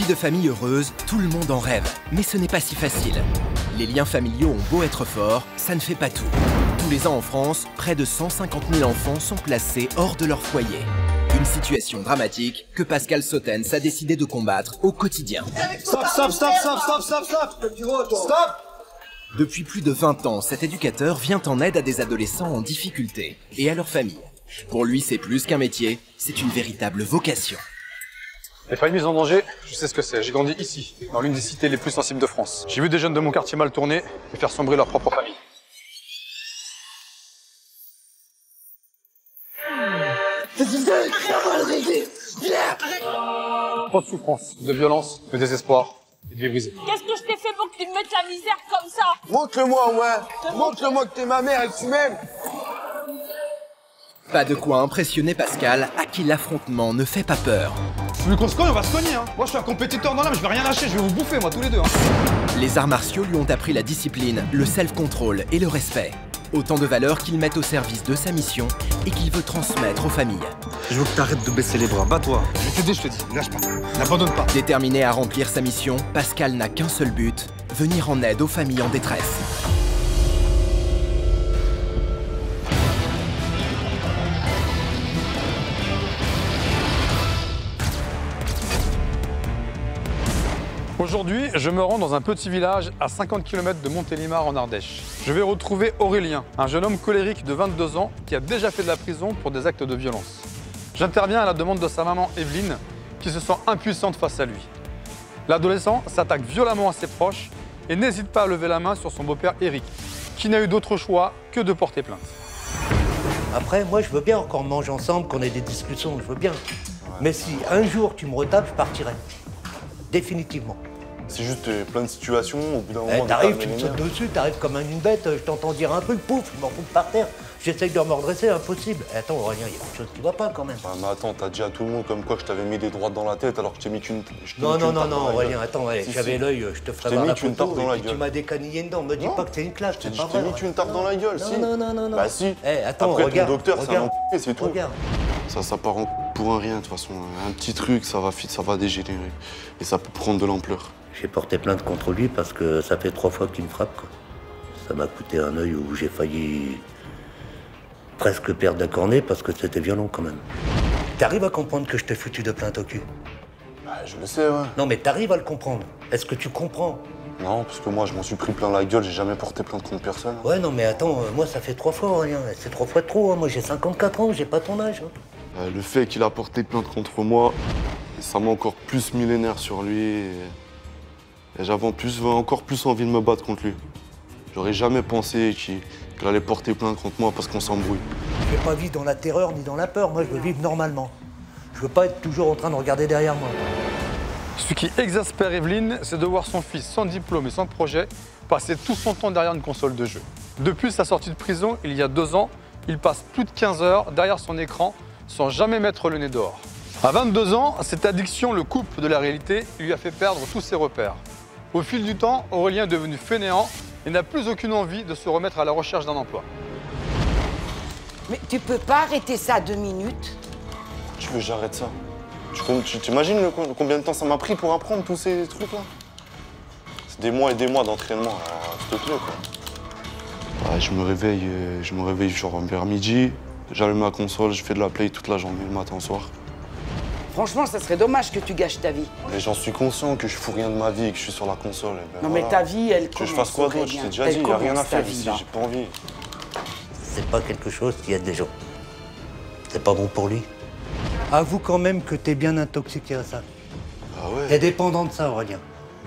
vie de famille heureuse, tout le monde en rêve. Mais ce n'est pas si facile. Les liens familiaux ont beau être forts, ça ne fait pas tout. Tous les ans en France, près de 150 000 enfants sont placés hors de leur foyer. Une situation dramatique que Pascal Sautens a décidé de combattre au quotidien. Stop, stop, stop, stop, stop, stop, stop Stop Depuis plus de 20 ans, cet éducateur vient en aide à des adolescents en difficulté et à leur famille. Pour lui, c'est plus qu'un métier, c'est une véritable vocation. Les familles mises en danger, je sais ce que c'est. J'ai grandi ici, dans l'une des cités les plus sensibles de France. J'ai vu des jeunes de mon quartier mal tourner et faire sombrer leur propre famille. Trop de souffrance, de violence, de désespoir et de vie brisée. Qu'est-ce que je t'ai fait pour que tu me mettes la misère comme ça? Montre-le-moi, ouais Montre-le-moi que t'es ma mère et que tu m'aimes Pas de quoi impressionner Pascal, à qui l'affrontement ne fait pas peur. Tu veux qu'on se cogne, on va se cogner, hein. Moi, je suis un compétiteur dans l'âme, je vais rien lâcher, je vais vous bouffer, moi, tous les deux, hein. Les arts martiaux lui ont appris la discipline, le self-control et le respect. Autant de valeurs qu'il met au service de sa mission et qu'il veut transmettre aux familles. Je veux que t'arrêtes de baisser les bras, bats-toi. Je vais t'aider, je te dis, lâche pas. N'abandonne pas. Déterminé à remplir sa mission, Pascal n'a qu'un seul but, venir en aide aux familles en détresse. Aujourd'hui, je me rends dans un petit village à 50 km de Montélimar en Ardèche. Je vais retrouver Aurélien, un jeune homme colérique de 22 ans qui a déjà fait de la prison pour des actes de violence. J'interviens à la demande de sa maman Evelyne, qui se sent impuissante face à lui. L'adolescent s'attaque violemment à ses proches et n'hésite pas à lever la main sur son beau-père Eric, qui n'a eu d'autre choix que de porter plainte. Après, moi, je veux bien qu'on mange ensemble, qu'on ait des discussions, je veux bien. Mais si un jour tu me retapes, je partirai. Définitivement. C'est juste euh, plein de situations, au bout d'un moment... Eh, de t'arrives, tu me sautes dessus, t'arrives comme une bête, je t'entends dire un truc, pouf, je m'en fous par terre. J'essaye de me redresser, impossible. Eh, Attends, Aurélien, il y a quelque chose qui va pas quand même. Ah, mais attends, t'as dit à tout le monde comme quoi je t'avais mis des droites dans la tête alors que je t'ai mis qu'une... Non, non, non, non, Aurélien, attends, Si, j'avais l'œil, je te ferai voir mis la photo, tu m'as décanillé dedans. Me dis pas que c'est une clash, Je t'ai mis qu'une tape dans la gueule, Non, si. non, non, non, non. Bah si. Eh, attends, Après, regarde, ton docteur, c'est un c'est tout. Regarde. Ça, ça part en pour un rien, de toute façon. Un petit truc, ça va, ça va dégénérer. Et ça peut prendre de l'ampleur. J'ai porté plainte contre lui parce que ça fait trois fois qu'il me frappe. Quoi. Ça m'a coûté un œil où j'ai failli presque perdre un cornet parce que c'était violent quand même. T'arrives à comprendre que je t'ai foutu de plainte au cul? Bah, je le sais, ouais. Non mais t'arrives à le comprendre. Est-ce que tu comprends? Non, parce que moi, je m'en suis pris plein la gueule, j'ai jamais porté plainte contre personne. Ouais non mais attends, euh, moi ça fait trois fois rien. C'est trois fois de trop. hein. Moi j'ai 54 ans, j'ai pas ton âge. hein. Euh, le fait qu'il a porté plainte contre moi, ça m'a encore plus millénaire sur lui. Et, et j'avais plus, encore plus envie de me battre contre lui. J'aurais jamais pensé qu'il allait porter plainte contre moi parce qu'on s'embrouille. Je vais pas vivre dans la terreur ni dans la peur. Moi je veux vivre normalement. Je veux pas être toujours en train de regarder derrière moi. Ce qui exaspère Evelyne, c'est de voir son fils sans diplôme et sans projet passer tout son temps derrière une console de jeu. Depuis sa sortie de prison, il y a deux ans, il passe plus de 15 heures derrière son écran sans jamais mettre le nez dehors. À 22 ans, cette addiction le coupe de la réalité et lui a fait perdre tous ses repères. Au fil du temps, Aurélien est devenu fainéant et n'a plus aucune envie de se remettre à la recherche d'un emploi. Mais tu peux pas arrêter ça deux minutes Tu veux que j'arrête ça Tu t'imagines combien de temps ça m'a pris pour apprendre tous ces trucs-là? C'est des mois et des mois d'entraînement, alors s'il te plaît, quoi. Ouais, je me réveille, euh, je me réveille genre vers midi, j'allume ma console, je fais de la play toute la journée, le matin au soir. Franchement, ça serait dommage que tu gâches ta vie. Mais j'en suis conscient que je fous rien de ma vie et que je suis sur la console. et ben Non, mais ta vie, elle que je fasse quoi d'autre Je t'ai déjà Elle dit, il n'y a rien à faire vie, ici, j'ai pas envie. C'est pas quelque chose qui aide des gens. C'est pas bon pour lui. Avoue quand même que t'es bien intoxiqué à ça. Ah ouais T'es dépendant de ça, Aurélien.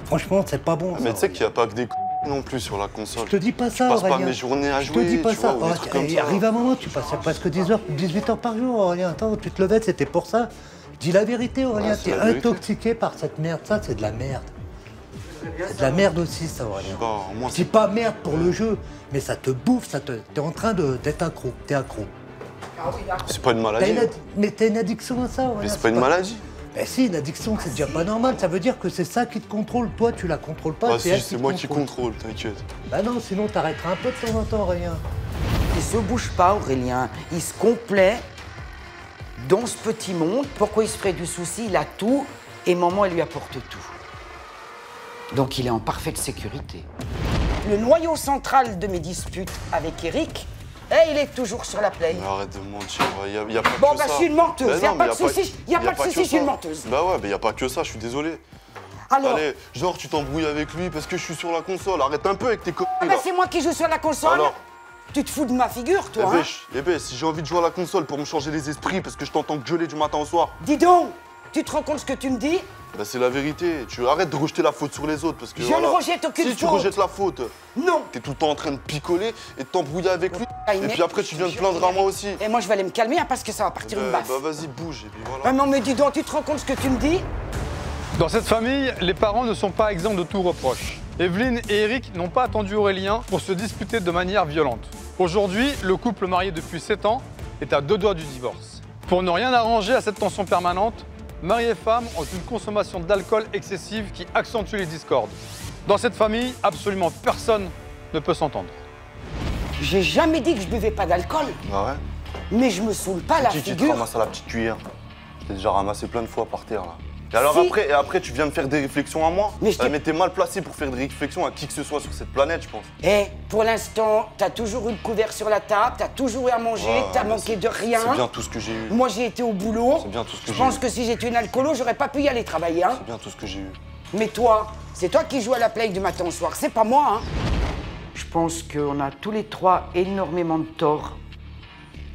Franchement, c'est pas bon. Mais ça, tu sais qu'il n'y a pas que des. Non plus sur la console. Je te dis pas ça, Je passe pas mes journées à Je jouer, te dis pas tu ça. vois, ou des trucs comme il ça. arrive un moment, tu passais presque 10 heures, 18 heures par jour, Aurélien. Attends, tu te levais, c'était pour ça. Dis la vérité, Aurélien. Ouais, c'est T'es la vérité. intoxiqué par cette merde. Ça, c'est de la merde. C'est de la merde aussi, ça, Aurélien. Bah, C'est pas merde pour le jeu, mais ça te bouffe, ça te. T'es en train de- d'être accro. T'es accro. c'est pas une T'as maladie. une ad- Mais t'as une addiction à ça, Aurélien. Mais c'est pas une maladie. Mais si, une addiction, c'est déjà pas normal. Ça veut dire que c'est ça qui te contrôle. Toi, tu la contrôles pas. Bah c'est si, moi qui contrôle, t'inquiète. Bah non, sinon t'arrêteras un peu de temps en temps, Aurélien. Il se bouge pas, Aurélien. Il se complaît dans ce petit monde. Pourquoi il se ferait du souci? Il a tout. Et maman, elle lui apporte tout. Donc il est en parfaite sécurité. Le noyau central de mes disputes avec Eric, eh, il est toujours sur la play. Mais arrête de mentir, il y a, pas Bon, que bah, ça. je suis une menteuse, Mais y a pas de souci, y a pas de souci, je suis une menteuse. Bah ouais, mais y a pas que ça, je suis désolé. Alors, Allez, genre tu t'embrouilles avec lui parce que je suis sur la console, arrête un peu avec tes ah conneries bah, c'est moi qui joue sur la console. Alors Tu te fous de ma figure, Eh toi, ben, hein eh ben, si j'ai envie de jouer à la console pour me changer les esprits parce que je t'entends gueuler du matin au soir, Dis donc, tu te rends compte ce que tu me dis? Bah c'est la vérité. Tu arrêtes de rejeter la faute sur les autres parce que Je voilà. ne rejette aucune Si tu faute. rejettes la faute, Non t'es tout le temps en train de picoler et de t'embrouiller avec lui. Ah, Et mais- puis après tu viens te plaindre à moi aussi. Et moi, je vais aller me calmer hein, parce que ça va Eh partir ben, une baffe. bah vas-y, bouge et puis voilà. Ah, non, mais dis donc, tu te rends compte ce que tu me dis? Dans cette famille, les parents ne sont pas exempts de tout reproche. Evelyne et Eric n'ont pas attendu Aurélien pour se disputer de manière violente. Aujourd'hui, le couple marié depuis 7 ans est à deux doigts du divorce. Pour ne rien arranger à cette tension permanente, mari et femme ont une consommation d'alcool excessive qui accentue les discordes. Dans cette famille, absolument personne ne peut s'entendre. J'ai jamais dit que je buvais pas d'alcool, Bah ouais? mais je me saoule pas la Qui tu te figure. ramasses à la petite cuillère Je t'ai déjà ramassé plein de fois par terre là. Et alors Si. après, et après tu viens me faire des réflexions à moi Mais je Euh, Mais t'es mal placé pour faire des réflexions à qui que ce soit sur cette planète, je pense. Eh, pour l'instant, t'as toujours eu le couvert sur la table, t'as toujours eu à manger, Ouais, t'as manqué de rien. C'est bien tout ce que j'ai eu. Moi, j'ai été au boulot. C'est bien tout ce que Je j'ai pense eu. que si j'étais une alcoolo, j'aurais pas pu y aller travailler. Hein. C'est bien tout ce que j'ai eu. Mais toi, c'est toi qui joues à la play du matin au soir, c'est pas moi. Hein. Je pense qu'on a tous les trois énormément de tort.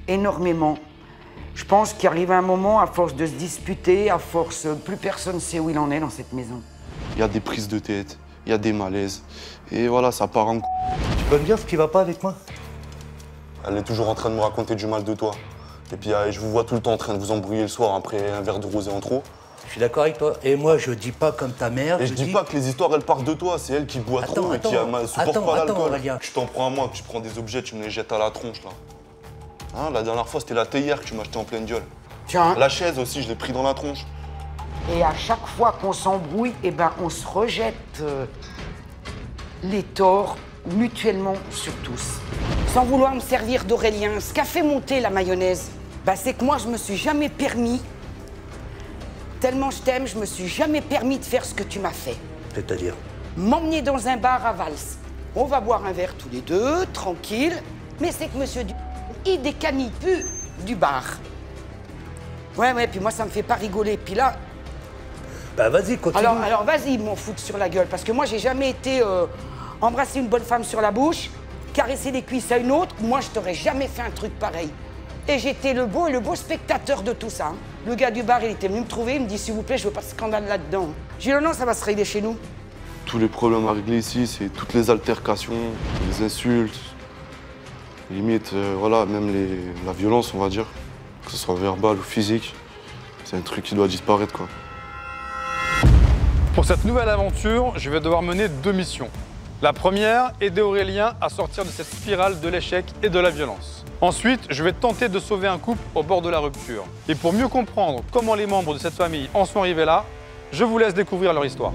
Énormément. Je pense qu'il arrive un moment, à force de se disputer, à force, plus personne sait où il en est dans cette maison. Il y a des prises de tête, il y a des malaises. Et voilà, ça part en c***. Tu peux me dire ce qui va pas avec moi? Elle est toujours en train de me raconter du mal de toi. Et puis euh, je vous vois tout le temps en train de vous embrouiller le soir après un verre de rosé en trop. Je suis d'accord avec toi. Et moi, je dis pas comme ta mère. Et je dis dis pas que les histoires elles partent de toi, c'est elle qui boit Attends, trop et qui attends, euh, supporte attends, pas attends, l'alcool. Tu t'en prends à moi, que tu prends des objets, tu me les jettes à la tronche là. Hein, la dernière fois c'était la théière que tu m'as acheté en pleine gueule. Tiens. La chaise aussi, je l'ai pris dans la tronche. Et à chaque fois qu'on s'embrouille, eh ben, on se rejette euh, les torts mutuellement sur tous. Sans vouloir me servir d'Aurélien, ce qu'a fait monter la mayonnaise, bah, c'est que moi, je me suis jamais permis, tellement je t'aime, je me suis jamais permis de faire ce que tu m'as fait. C'est-à-dire? M'emmener dans un bar à Vals. On va boire un verre tous les deux, tranquille. Mais c'est que monsieur du... décanille plus du bar. Ouais, ouais, puis moi, ça me fait pas rigoler. Puis là, Bah vas-y, continue. alors, alors vas-y, m'en foutre sur la gueule, parce que moi, j'ai jamais été euh, embrasser une bonne femme sur la bouche, caresser les cuisses à une autre. Moi, je t'aurais jamais fait un truc pareil. Et j'étais le beau et le beau spectateur de tout ça. hein. Le gars du bar, il était venu me trouver, il me dit s'il vous plaît, je veux pas de scandale là-dedans. J'ai dit non, non, ça va se régler chez nous. Tous les problèmes à régler ici, c'est toutes les altercations, les insultes, limite, euh, voilà, même les- la violence, on va dire, que ce soit verbal ou physique. C'est un truc qui doit disparaître, quoi. Pour cette nouvelle aventure, je vais devoir mener deux missions. La première, aider Aurélien à sortir de cette spirale de l'échec et de la violence. Ensuite, je vais tenter de sauver un couple au bord de la rupture. Et pour mieux comprendre comment les membres de cette famille en sont arrivés là, je vous laisse découvrir leur histoire.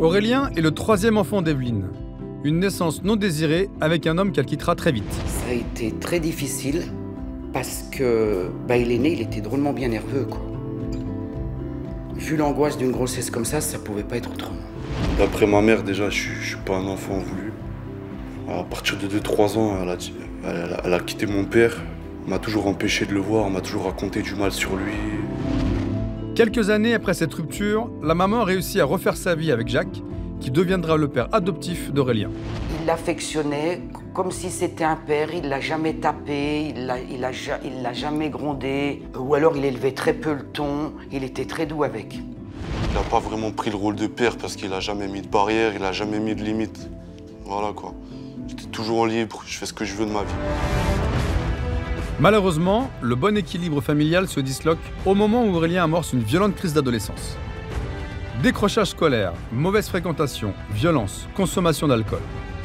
Aurélien est le troisième enfant d'Evelyne. Une naissance non désirée avec un homme qu'elle quittera très vite. Ça a été très difficile parce que bah, il est né, il était drôlement bien nerveux quoi. Vu l'angoisse d'une grossesse comme ça, ça pouvait pas être autrement. D'après ma mère, déjà, je suis, je suis pas un enfant voulu. À partir de 2-3 ans, elle a, elle a- elle a quitté mon père. M'a toujours empêché de le voir, m'a toujours raconté du mal sur lui. Quelques années après cette rupture, la maman réussit à refaire sa vie avec Jacques, qui deviendra le père adoptif d'Aurélien. Il l'affectionnait comme si c'était un père, il l'a jamais tapé, il l'a il a ja- il l'a jamais grondé, ou alors il élevait très peu le ton, il était très doux avec. Il n'a pas vraiment pris le rôle de père parce qu'il a jamais mis de barrière, il a jamais mis de limite. Voilà quoi. J'étais toujours libre, je fais ce que je veux de ma vie. Malheureusement, le bon équilibre familial se disloque au moment où Aurélien amorce une violente crise d'adolescence. Décrochage scolaire, mauvaise fréquentation, violence, consommation d'alcool.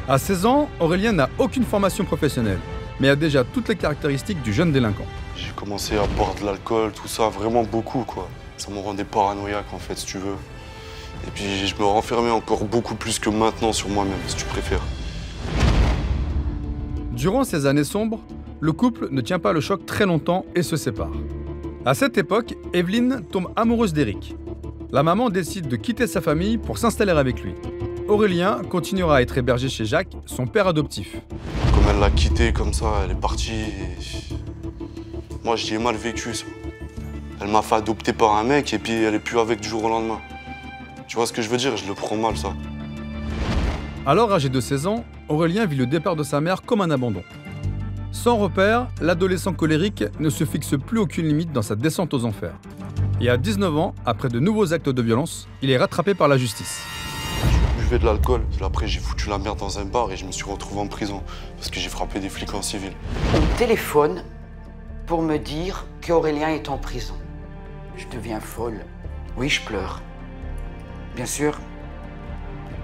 À 16 ans, Aurélien n'a aucune formation professionnelle, mais a déjà toutes les caractéristiques du jeune délinquant. J'ai commencé à boire de l'alcool, tout ça, vraiment beaucoup quoi. Ça me rendait paranoïaque en fait, si tu veux. Et puis je me renfermais encore beaucoup plus que maintenant sur moi-même, si tu préfères. Durant ces années sombres, le couple ne tient pas le choc très longtemps et se sépare. À cette époque, Evelyne tombe amoureuse d'Eric. La maman décide de quitter sa famille pour s'installer avec lui. Aurélien continuera à être hébergé chez Jacques, son père adoptif. Comme elle l'a quitté comme ça, elle est partie. et- Moi, j'y ai mal vécu ça. Elle m'a fait adopter par un mec et puis elle est plus avec du jour au lendemain. Tu vois ce que je veux dire? Je le prends mal ça. Alors, âgé de 16 ans, Aurélien vit le départ de sa mère comme un abandon. Sans repère, l'adolescent colérique ne se fixe plus aucune limite dans sa descente aux enfers. Et à 19 ans, après de nouveaux actes de violence, il est rattrapé par la justice. Je buvais de l'alcool. Puis Après, j'ai foutu la merde dans un bar et je me suis retrouvé en prison parce que j'ai frappé des flics en civil. On me téléphone pour me dire qu'Aurélien est en prison. Je deviens folle. Oui, je pleure. Bien sûr.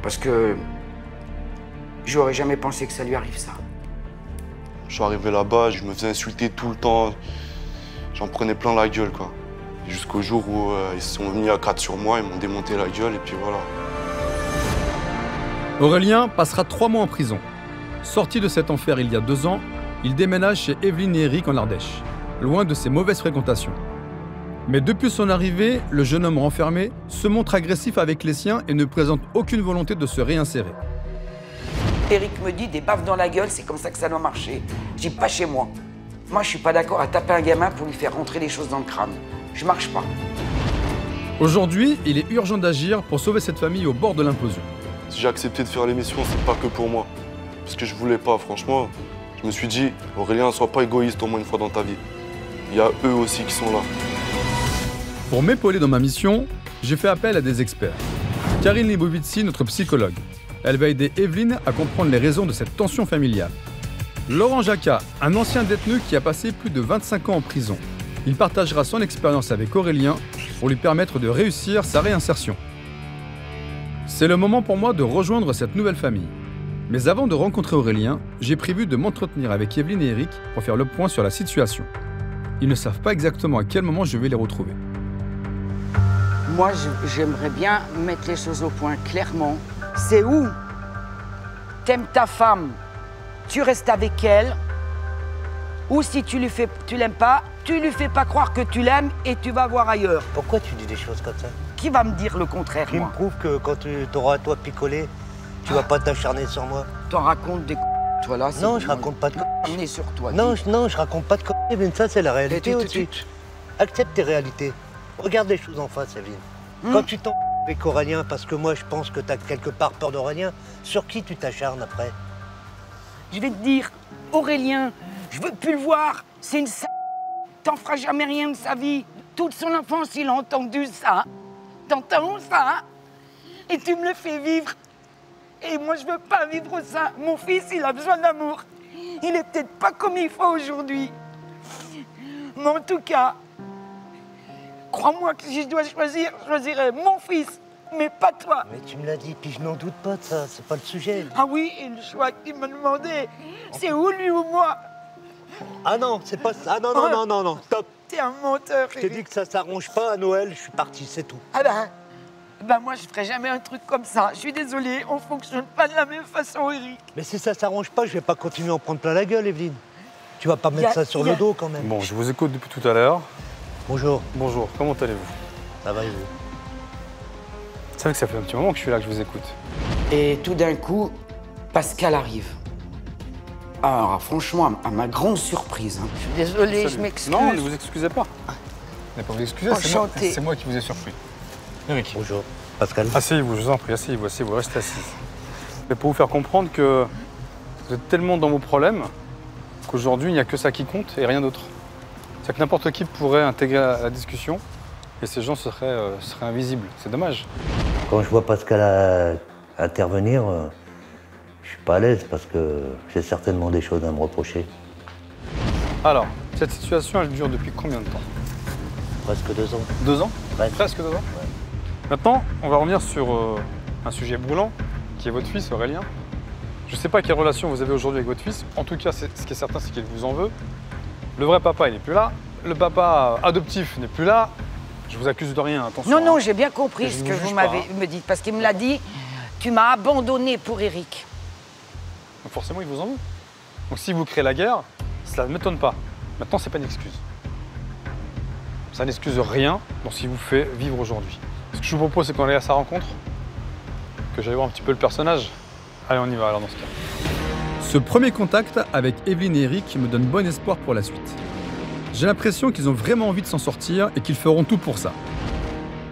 Parce que j'aurais jamais pensé que ça lui arrive ça. Je suis arrivé là-bas, je me faisais insulter tout le temps. J'en prenais plein la gueule, quoi. Jusqu'au jour où euh, ils sont mis à quatre sur moi, ils m'ont démonté la gueule et puis voilà. Aurélien passera trois mois en prison. Sorti de cet enfer il y a deux ans, il déménage chez Evelyne et Eric en Ardèche, loin de ses mauvaises fréquentations. Mais depuis son arrivée, le jeune homme renfermé se montre agressif avec les siens et ne présente aucune volonté de se réinsérer. Eric me dit des baffes dans la gueule, c'est comme ça que ça doit marcher. Je dis pas chez moi. Moi, je suis pas d'accord à taper un gamin pour lui faire rentrer les choses dans le crâne. Je marche pas. Aujourd'hui, il est urgent d'agir pour sauver cette famille au bord de l'implosion. Si j'ai accepté de faire l'émission, c'est pas que pour moi. Parce que je voulais pas, franchement. Je me suis dit, Aurélien, sois pas égoïste au moins une fois dans ta vie. Il y a eux aussi qui sont là. Pour m'épauler dans ma mission, j'ai fait appel à des experts. Karine Libovitsi, notre psychologue. Elle va aider Evelyne à comprendre les raisons de cette tension familiale. Laurent Jacquat, un ancien détenu qui a passé plus de 25 ans en prison. Il partagera son expérience avec Aurélien pour lui permettre de réussir sa réinsertion. C'est le moment pour moi de rejoindre cette nouvelle famille. Mais avant de rencontrer Aurélien, j'ai prévu de m'entretenir avec Evelyne et Eric pour faire le point sur la situation. Ils ne savent pas exactement à quel moment je vais les retrouver. Moi, j'aimerais bien mettre les choses au point clairement. C'est où? T'aimes ta femme, tu restes avec elle. Ou si tu lui fais, tu l'aimes pas, tu lui fais pas croire que tu l'aimes et tu vas voir ailleurs. Pourquoi tu dis des choses comme ça? Qui va me dire le contraire Qui me prouve que quand tu auras à toi picolé, tu vas pas t'acharner sur moi? T'en racontes des c- toi là. c'est Non, je raconte pas de est sur toi. Non, je, non, je raconte pas de conneries, mais ça c'est la réalité tu- tu- aussi. tu- Accepte tes réalités. Regarde les choses en face, Evelyne. Hmm. Quand tu t'en avec Aurélien, parce que moi je pense que t'as quelque part peur d'Aurélien, sur qui tu t'acharnes après? Je vais te dire, Aurélien, je veux plus le voir. C'est une sa... T'en feras jamais rien de sa vie. Toute son enfance, il a entendu ça. T'entends ça? Et tu me le fais vivre. Et moi, je veux pas vivre ça. Mon fils, il a besoin d'amour. Il est peut-être pas comme il faut aujourd'hui. Mais en tout cas, crois-moi que si je dois choisir, je choisirai mon fils, mais pas toi. Mais tu me l'as dit, puis je n'en doute pas de ça, c'est pas le sujet. Ah oui, et le choix qu'il m'a demandé, c'est ou lui ou moi? Ah non, c'est pas ça. Ah non, non, non, non, non, stop. T'es un menteur, Je t'ai dit que ça s'arrange pas à Noël, je suis parti, c'est tout. Ah ben, ben moi je ferai jamais un truc comme ça. Je suis désolée, on fonctionne pas de la même façon, Eric. Mais si ça s'arrange pas, je vais pas continuer à en prendre plein la gueule, Evelyne. Tu vas pas mettre a- ça sur a- le dos quand même. Bon, je vous écoute depuis tout à l'heure. Bonjour, Bonjour, comment allez-vous? Ça va et vous C'est vrai que ça fait un petit moment que je suis là, que je vous écoute. Et tout d'un coup, Pascal arrive. Alors franchement, à ma grande surprise, hein. je suis désolée, je m'excuse. Non, ne vous excusez pas. Ne pas vous excuser, c'est moi, Enchanté. c'est moi qui vous ai surpris. Eric. Bonjour, Pascal. Asseyez-vous, je vous en prie, asseyez-vous, asseyez-vous, restez assis. Mais pour vous faire comprendre que vous êtes tellement dans vos problèmes qu'aujourd'hui, il n'y a que ça qui compte et rien d'autre. C'est que n'importe qui pourrait intégrer la discussion et ces gens seraient, euh, seraient invisibles. C'est dommage. Quand je vois Pascal à- intervenir, euh, je suis pas à l'aise parce que j'ai certainement des choses à me reprocher. Alors, cette situation, elle dure depuis combien de temps? Presque deux ans. Deux ans? Presque deux ans? Maintenant, on va revenir sur euh, un sujet brûlant, qui est votre fils, Aurélien. Je ne sais pas quelle relation vous avez aujourd'hui avec votre fils. En tout cas, ce qui est certain, c'est qu'il vous en veut. Le vrai papa, il n'est plus là. Le papa adoptif n'est plus là. Je vous accuse de rien, attention. Non, non, hein. j'ai bien compris ce que vous m'avez hein. me dites, parce qu'il me l'a dit. Tu m'as abandonné pour Eric. Donc forcément, il vous en veut. Donc si vous créez la guerre, cela ne m'étonne pas. Maintenant, c'est pas une excuse. Ça n'excuse rien dans ce qui vous fait vivre aujourd'hui. Ce que je vous propose, c'est qu'on aille à sa rencontre, que j'aille voir un petit peu le personnage. Allez, on y va alors dans ce cas. Ce premier contact avec Evelyne et Eric me donne bon espoir pour la suite. J'ai l'impression qu'ils ont vraiment envie de s'en sortir et qu'ils feront tout pour ça.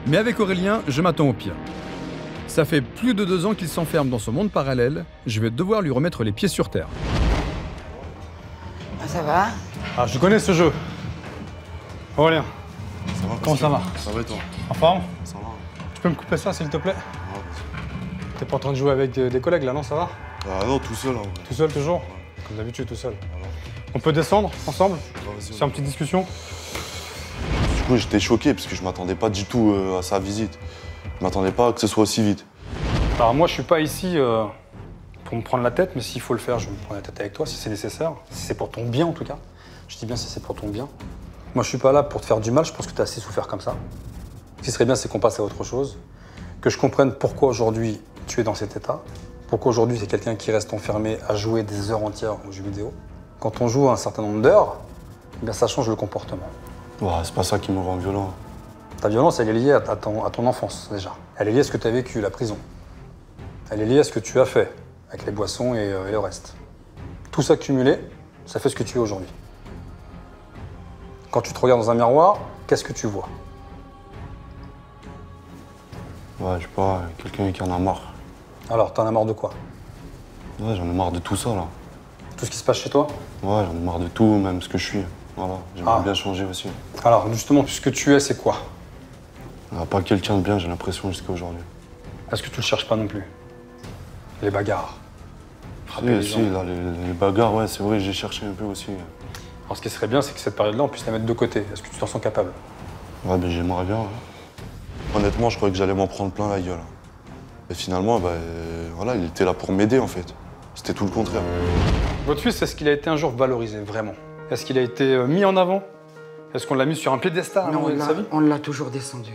Mais avec Aurélien, je m'attends au pire. Ça fait plus de deux ans qu'il s'enferme dans ce monde parallèle, je vais devoir lui remettre les pieds sur terre. Ah, ça va? Ah, je connais ce jeu. Aurélien, Ça va comment ça va? Ça va et toi? En forme? Ça va. Tu peux me couper ça, s'il te plaît? T'es pas en train de jouer avec des collègues là, non? Ça va? Ah non, tout seul. Hein. Tout seul toujours? Comme d'habitude, tout seul. On peut descendre ensemble Faire une petite discussion Du coup, j'étais choqué parce que je m'attendais pas du tout euh, à sa visite. Je m'attendais pas que ce soit aussi vite. Alors moi, je suis pas ici euh, pour me prendre la tête, mais s'il faut le faire, je vais me prendre la tête avec toi, si c'est nécessaire. Si c'est pour ton bien, en tout cas. Je dis bien si c'est pour ton bien. Moi, je suis pas là pour te faire du mal, je pense que tu as assez souffert comme ça. Ce qui serait bien, c'est qu'on passe à autre chose. Que je comprenne pourquoi aujourd'hui tu es dans cet état. Pourquoi aujourd'hui, c'est quelqu'un qui reste enfermé à jouer des heures entières aux jeux vidéo. Quand on joue un certain nombre d'heures, eh bien, ça change le comportement. Ouais, c'est pas ça qui me rend violent. Ta violence, elle est liée à, ton, à ton enfance, déjà. Elle est liée à ce que tu as vécu, la prison. Elle est liée à ce que tu as fait, avec les boissons et, euh, et le reste. Tout ça cumulé, ça fait ce que tu es aujourd'hui. Quand tu te regardes dans un miroir, qu'est-ce que tu vois? Ouais, je sais pas, quelqu'un qui en a marre. Alors, t'en as marre de quoi? Ouais, j'en ai marre de tout ça là. Tout ce qui se passe chez toi Ouais, j'en ai marre de tout, même ce que je suis. Voilà, j'aimerais Ah. bien changer aussi. Alors, justement, ce que tu es, c'est quoi Il y a pas quelqu'un de bien, j'ai l'impression, jusqu'à aujourd'hui. Est-ce que tu le cherches pas non plus Les bagarres. Si, les si, là, les, les bagarres, ouais, c'est vrai, j'ai cherché un peu aussi. Alors, ce qui serait bien, c'est que cette période-là, on puisse la mettre de côté. Est-ce que tu t'en sens capable Ouais, ben j'aimerais bien. ouais. Honnêtement, je croyais que j'allais m'en prendre plein la gueule. Et finalement, euh, voilà, il était là pour m'aider en fait. C'était tout le contraire. Votre fils, est-ce qu'il a été un jour valorisé, vraiment? Est-ce qu'il a été euh, mis en avant? Est-ce qu'on l'a mis sur un piédestal Non, moment on de l'a- sa vie? on l'a toujours descendu.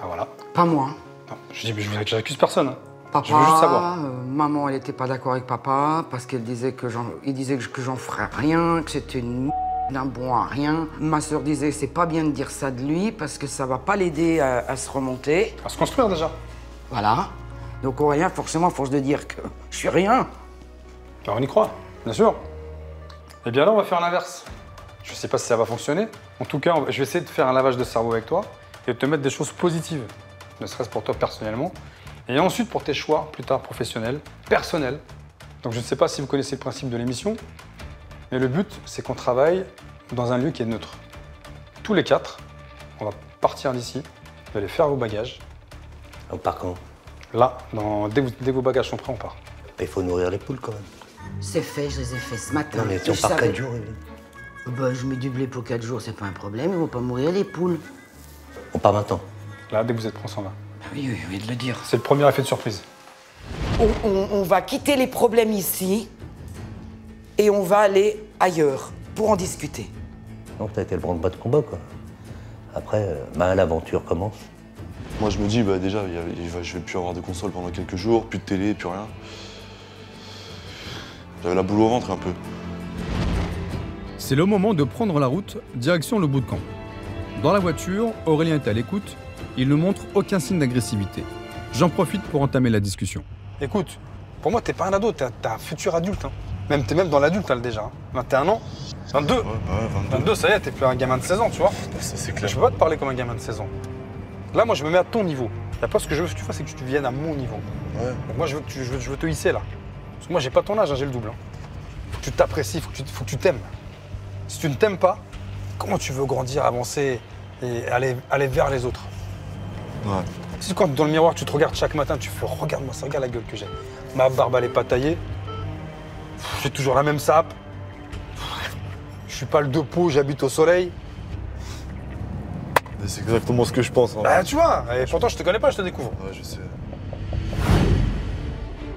Ah voilà. Pas moi. hein. Non, je dis, je n'accuse personne. hein. Papa, Je veux juste savoir. euh, maman, elle n'était pas d'accord avec papa parce qu'elle disait que j'en, il disait que, que j'en ferais rien, que c'était une m- d'un bon à rien. Ma sœur disait c'est pas bien de dire ça de lui parce que ça va pas l'aider à, à se remonter. À se construire déjà. Voilà. Donc Aurélien, forcément, à force de dire que je suis rien. Alors on y croit, bien sûr. Eh bien là, on va faire l'inverse. Je ne sais pas si ça va fonctionner. En tout cas, je vais essayer de faire un lavage de cerveau avec toi et de te mettre des choses positives, ne serait-ce pour toi personnellement, et ensuite pour tes choix plus tard professionnels, personnels. Donc je ne sais pas si vous connaissez le principe de l'émission, mais le but, c'est qu'on travaille dans un lieu qui est neutre. Tous les quatre, on va partir d'ici, vous allez faire vos bagages. On part quand? Là, dans- dès, que dès que vos bagages sont prêts, on part. Il faut nourrir les poules quand même. C'est fait, je les ai fait ce matin. Non, mais Je part savais- 4 jours, Evelyne. Bah, je mets du blé pour 4 jours, c'est pas un problème, ils vont pas mourir les poules. on part maintenant. Là, dès que vous êtes prêts, on s'en va. Ah oui, oui, oui, de le dire. C'est le premier effet de surprise. On, on- on va quitter les problèmes ici et on va aller ailleurs pour en discuter. Donc t'as été le branle-bas de combat, quoi. Après, euh, bah, l'aventure commence. Moi, je me dis, bah, déjà, y a- je vais plus avoir de console pendant quelques jours, plus de télé, plus rien. J'avais la boule au ventre un peu. C'est le moment de prendre la route, direction le bout de camp. Dans la voiture, Aurélien est à l'écoute. Il ne montre aucun signe d'agressivité. J'en profite pour entamer la discussion. Écoute, pour moi, t'es pas un ado, t'es un futur adulte. hein. Même, t'es même dans l'adulte là, déjà. 21 ans 22 Ouais, ouais, 22. 22, ça y est, t'es plus un gamin de 16 ans, tu vois. C'est clair. Je peux pas te parler comme un gamin de 16 ans. Là, moi, je me mets à ton niveau. Y'a pas ce que je veux que tu fasses, c'est que tu viennes à mon niveau. Ouais. Donc moi, je veux, que tu- je veux- je veux te hisser là. Parce que moi, j'ai pas ton âge, hein, j'ai le double. hein. Faut que tu t'apprécies, faut que tu faut que tu t'aimes. Si tu ne t'aimes pas, comment tu veux grandir, avancer et aller, aller vers les autres? Ouais. Si quand dans le miroir, tu te regardes chaque matin, tu fais regarde-moi ça, regarde la gueule que j'ai. Ma barbe, elle est pas taillée. J'ai toujours la même sape. Je suis pas le deux peau, j'habite au soleil. C'est exactement ce que je pense. hein. Bah, tu vois, et pourtant, je te connais pas, je te découvre. Ouais, je sais.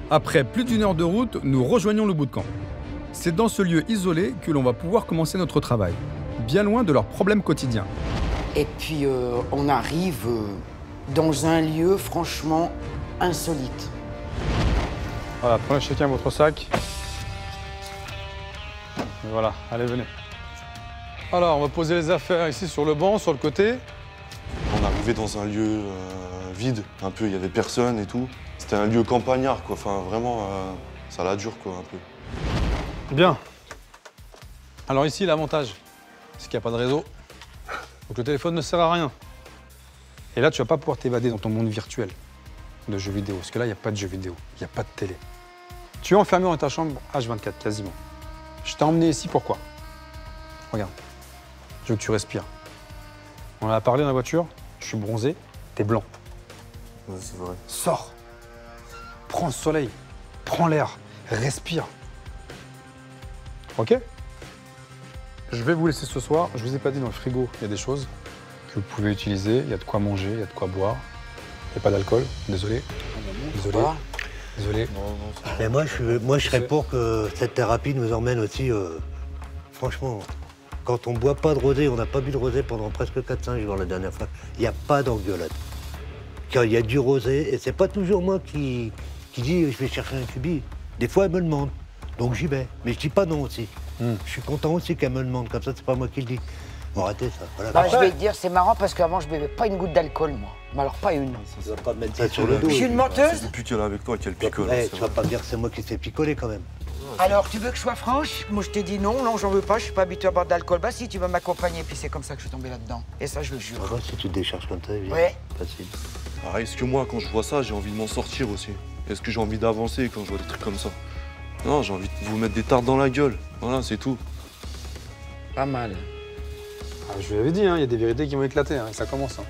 Après plus d'une heure de route, nous rejoignons le bout de camp. C'est dans ce lieu isolé que l'on va pouvoir commencer notre travail, bien loin de leurs problèmes quotidiens. Et puis euh, on arrive euh, dans un lieu franchement insolite. Voilà, prenez chacun votre sac. Et voilà, allez, venez. Alors, on va poser les affaires ici sur le banc, sur le côté. On est arrivé dans un lieu euh, vide, un peu, il y avait personne et tout. C'était un lieu campagnard, quoi. Enfin, vraiment, euh, ça la dure, quoi, un peu. Bien. Alors ici, l'avantage, c'est qu'il n'y a pas de réseau. Donc le téléphone ne sert à rien. Et là, tu vas pas pouvoir t'évader dans ton monde virtuel de jeux vidéo. Parce que là, il n'y a pas de jeux vidéo, il n'y a pas de télé. Tu es enfermé dans ta chambre H24 quasiment. Je t'ai emmené ici pourquoi? Regarde. Je veux que tu respires. On en a parlé dans la voiture, je suis bronzé, t'es blanc. Ouais, c'est vrai. Sors. Prends le soleil. Prends l'air. Respire. Ok Je vais vous laisser ce soir. Je vous ai pas dit dans le frigo, il y a des choses que vous pouvez utiliser. Il y a de quoi manger, il y a de quoi boire. Il n'y a pas d'alcool. Désolé. Désolé. Désolé. Mais moi, je, moi, je serais pour que cette thérapie nous emmène aussi. euh, franchement, quand on boit pas de rosé, on n'a pas bu de rosé pendant presque 4-5 jours la dernière fois, il n'y a pas d'engueulade. Quand il y a du rosé, et c'est pas toujours moi qui, qui dis je vais chercher un cubi. Des fois, elle me demande. Donc j'y vais. Mais je dis pas non aussi. Hmm. Je suis content aussi qu'elle me demande. Comme ça, c'est pas moi qui le dis. Bon, arrêtez ça. Voilà. Bah, je vais te dire, c'est marrant parce qu'avant, je buvais pas une goutte d'alcool, moi. Mais alors, pas une. Tu vas pas me mettre ça sur le dos. Je suis une menteuse Depuis qu'elle est avec toi, qu'elle picole. Eh, c'est tu vas pas me dire que c'est moi qui t'ai picolé quand même. Alors, tu veux que je sois franche? Moi, je t'ai dit non, non, j'en veux pas, je suis pas habitué à boire d'alcool. Bah, si, tu veux m'accompagner, puis c'est comme ça que je suis tombé là-dedans. Et ça, je le jure. Ah bah, si tu te décharges comme ça, évidemment. Ouais. Facile. Ah, est-ce que moi, quand je vois ça, j'ai envie de m'en sortir aussi Est-ce que j'ai envie d'avancer quand je vois des trucs comme ça Non, j'ai envie de vous mettre des tartes dans la gueule. Voilà, c'est tout. Pas mal. Ah, je lui avais dit, hein, il y a des vérités qui vont éclater. hein, et ça commence. hein.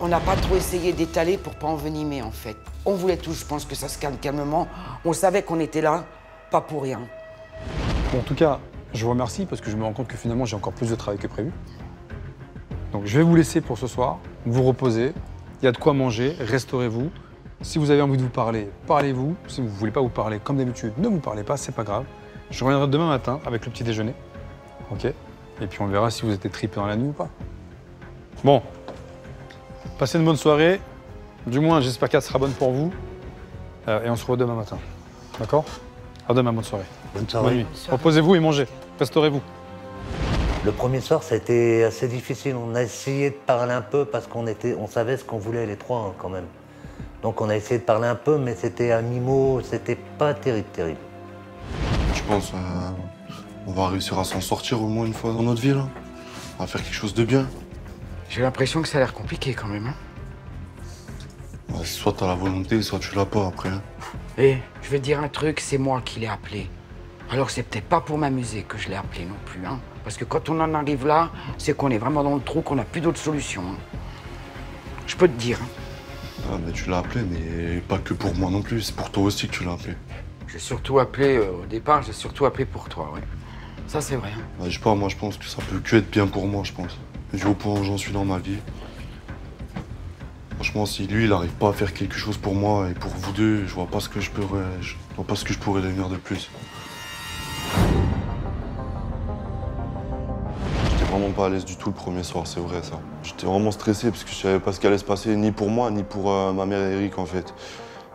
On n'a pas trop essayé d'étaler pour pas envenimer, en fait. On voulait tous, je pense, que ça se calme calmement. On savait qu'on était là, pas pour rien. Bon, en tout cas, je vous remercie parce que je me rends compte que finalement, j'ai encore plus de travail que prévu. Donc, je vais vous laisser pour ce soir. Vous reposer. Il y a de quoi manger. Restaurez-vous. Si vous avez envie de vous parler, parlez-vous. Si vous ne voulez pas vous parler, comme d'habitude, ne vous parlez pas, c'est pas grave. Je reviendrai demain matin avec le petit déjeuner. Ok? Et puis on verra si vous êtes tripé dans la nuit ou pas. Bon. Passez une bonne soirée. Du moins, j'espère qu'elle sera bonne pour vous. Euh, et on se revoit demain matin. D'accord? À demain, bonne soirée. Bonne Bonne soirée. nuit. Reposez-vous et mangez. Restaurez-vous. Le premier soir, c'était assez difficile. On a essayé de parler un peu parce qu'on était, on savait ce qu'on voulait les trois hein, quand même. Donc on a essayé de parler un peu, mais c'était à mi-mot, c'était pas terrible, terrible. Je pense euh, on va réussir à s'en sortir au moins une fois dans notre vie, là? On va faire quelque chose de bien. J'ai l'impression que ça a l'air compliqué quand même. Hein. Ouais, soit t'as la volonté, soit tu l'as pas après. hein. Eh, je vais te dire un truc, c'est moi qui l'ai appelé. Alors c'est peut-être pas pour m'amuser que je l'ai appelé non plus, hein. Parce que quand on en arrive là, c'est qu'on est vraiment dans le trou, qu'on n'a plus d'autre solution. hein. Je peux te dire. hein. Ah, mais tu l'as appelé, mais pas que pour moi non plus, c'est pour toi aussi que tu l'as appelé. J'ai surtout appelé, euh, au départ, j'ai surtout appelé pour toi, ouais. Ça c'est vrai. hein. Bah, je sais pas, moi je pense que ça peut que être bien pour moi, je pense. Vu au point où j'en suis dans ma vie. Franchement, si lui il arrive pas à faire quelque chose pour moi et pour vous deux, je vois pas ce que je pourrais. Je vois pas ce que je pourrais devenir de plus. Vraiment pas à l'aise du tout le premier soir, c'est vrai ça. J'étais vraiment stressé parce que je savais pas ce qui allait se passer, ni pour moi, ni pour euh, ma mère et Eric en fait.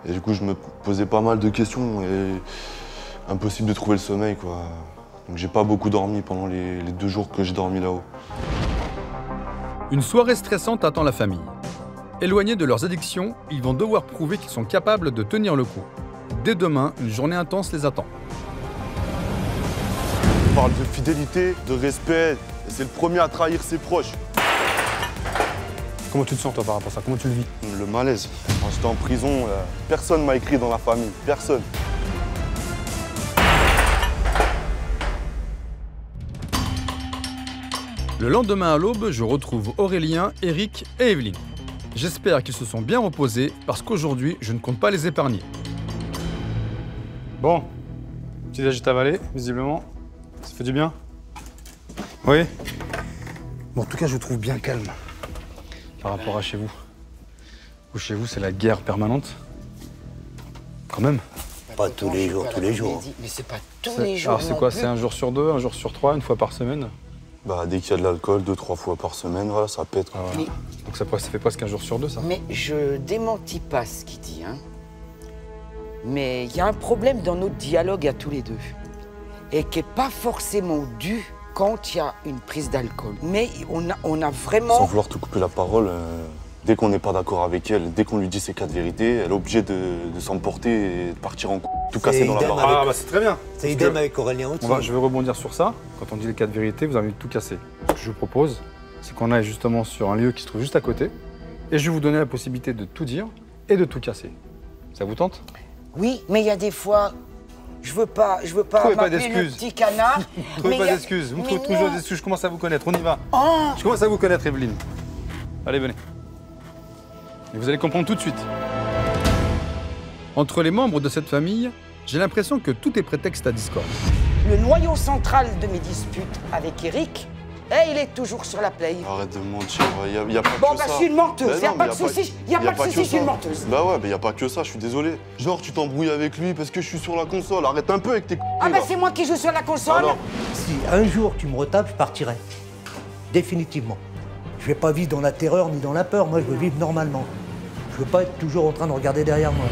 Et du coup, je me posais pas mal de questions et impossible de trouver le sommeil quoi. Donc j'ai pas beaucoup dormi pendant les, les deux jours que j'ai dormi là-haut. Une soirée stressante attend la famille. Éloignés de leurs addictions, ils vont devoir prouver qu'ils sont capables de tenir le coup. Dès demain, une journée intense les attend. On parle de fidélité, de respect, et c'est le premier à trahir ses proches. Comment tu te sens toi par rapport à ça? Comment tu le vis? Le malaise. Quand j'étais en prison, euh, personne m'a écrit dans la famille, personne. Le lendemain à l'aube, je retrouve Aurélien, Eric et Evelyne. J'espère qu'ils se sont bien reposés parce qu'aujourd'hui, je ne compte pas les épargner. Bon. Petit déj est avalé, visiblement. Ça fait du bien Oui Bon, en tout cas, je vous trouve bien calme. Par rapport à chez vous. Vous, chez vous, c'est la guerre permanente. Quand même. Pas tous les jours, tous les jours. Mais c'est pas tous les jours. Alors, c'est quoi. C'est un jour sur deux, un jour sur trois, une fois par semaine? Bah, dès qu'il y a de l'alcool, deux, trois fois par semaine, voilà, ça pète. quoi. Ah, voilà. Donc ça, ça fait presque un jour sur deux, ça Mais je démentis pas ce qu'il dit, hein. Mais il y a un problème dans notre dialogue à tous les deux. Et qui n'est pas forcément dû quand il y a une prise d'alcool. Mais on a, on a Sans vraiment. vouloir te couper la parole, euh, Dès qu'on n'est pas d'accord avec elle, dès qu'on lui dit ses quatre vérités, elle est obligée de, de s'emporter et de partir en tout casser dans la avec- Ah bah c'est très bien. C'est idem que- avec Aurélien va- je vais rebondir sur ça. Quand on dit les quatre vérités, vous avez envie de tout casser. Ce que je vous propose, c'est qu'on aille justement sur un lieu qui se trouve juste à côté. Et je vais vous donner la possibilité de tout dire et de tout casser. Ça vous tente? Oui, mais il y a des fois, je veux pas, je veux pas Trouvez pas d'excuses. petit canard. Trouvez pas a- d'excuses. Vous mais trouvez toujours non. des excuses. Je commence à vous connaître. On y va. Oh, Je commence à vous connaître, Evelyne. Allez, venez. Et vous allez comprendre tout de suite. Entre les membres de cette famille, j'ai l'impression que tout est prétexte à discorde. le noyau central de mes disputes avec Eric, eh, il est toujours sur la play. Arrête de mentir, il y a, pas Bon, que bah, ça. je suis une menteuse, Ben y a pas de souci, y a pas de souci, je suis une menteuse. Bah ouais, mais y a pas que ça, je suis désolé. Genre, tu t'embrouilles avec lui parce que je suis sur la console, arrête un peu avec tes c***. Ah bah c'est moi qui joue sur la console Alors, Si un jour tu me retapes, je partirai. Définitivement. Je vais pas vivre dans la terreur ni dans la peur. Moi, je veux vivre normalement. Je veux pas être toujours en train de regarder derrière moi.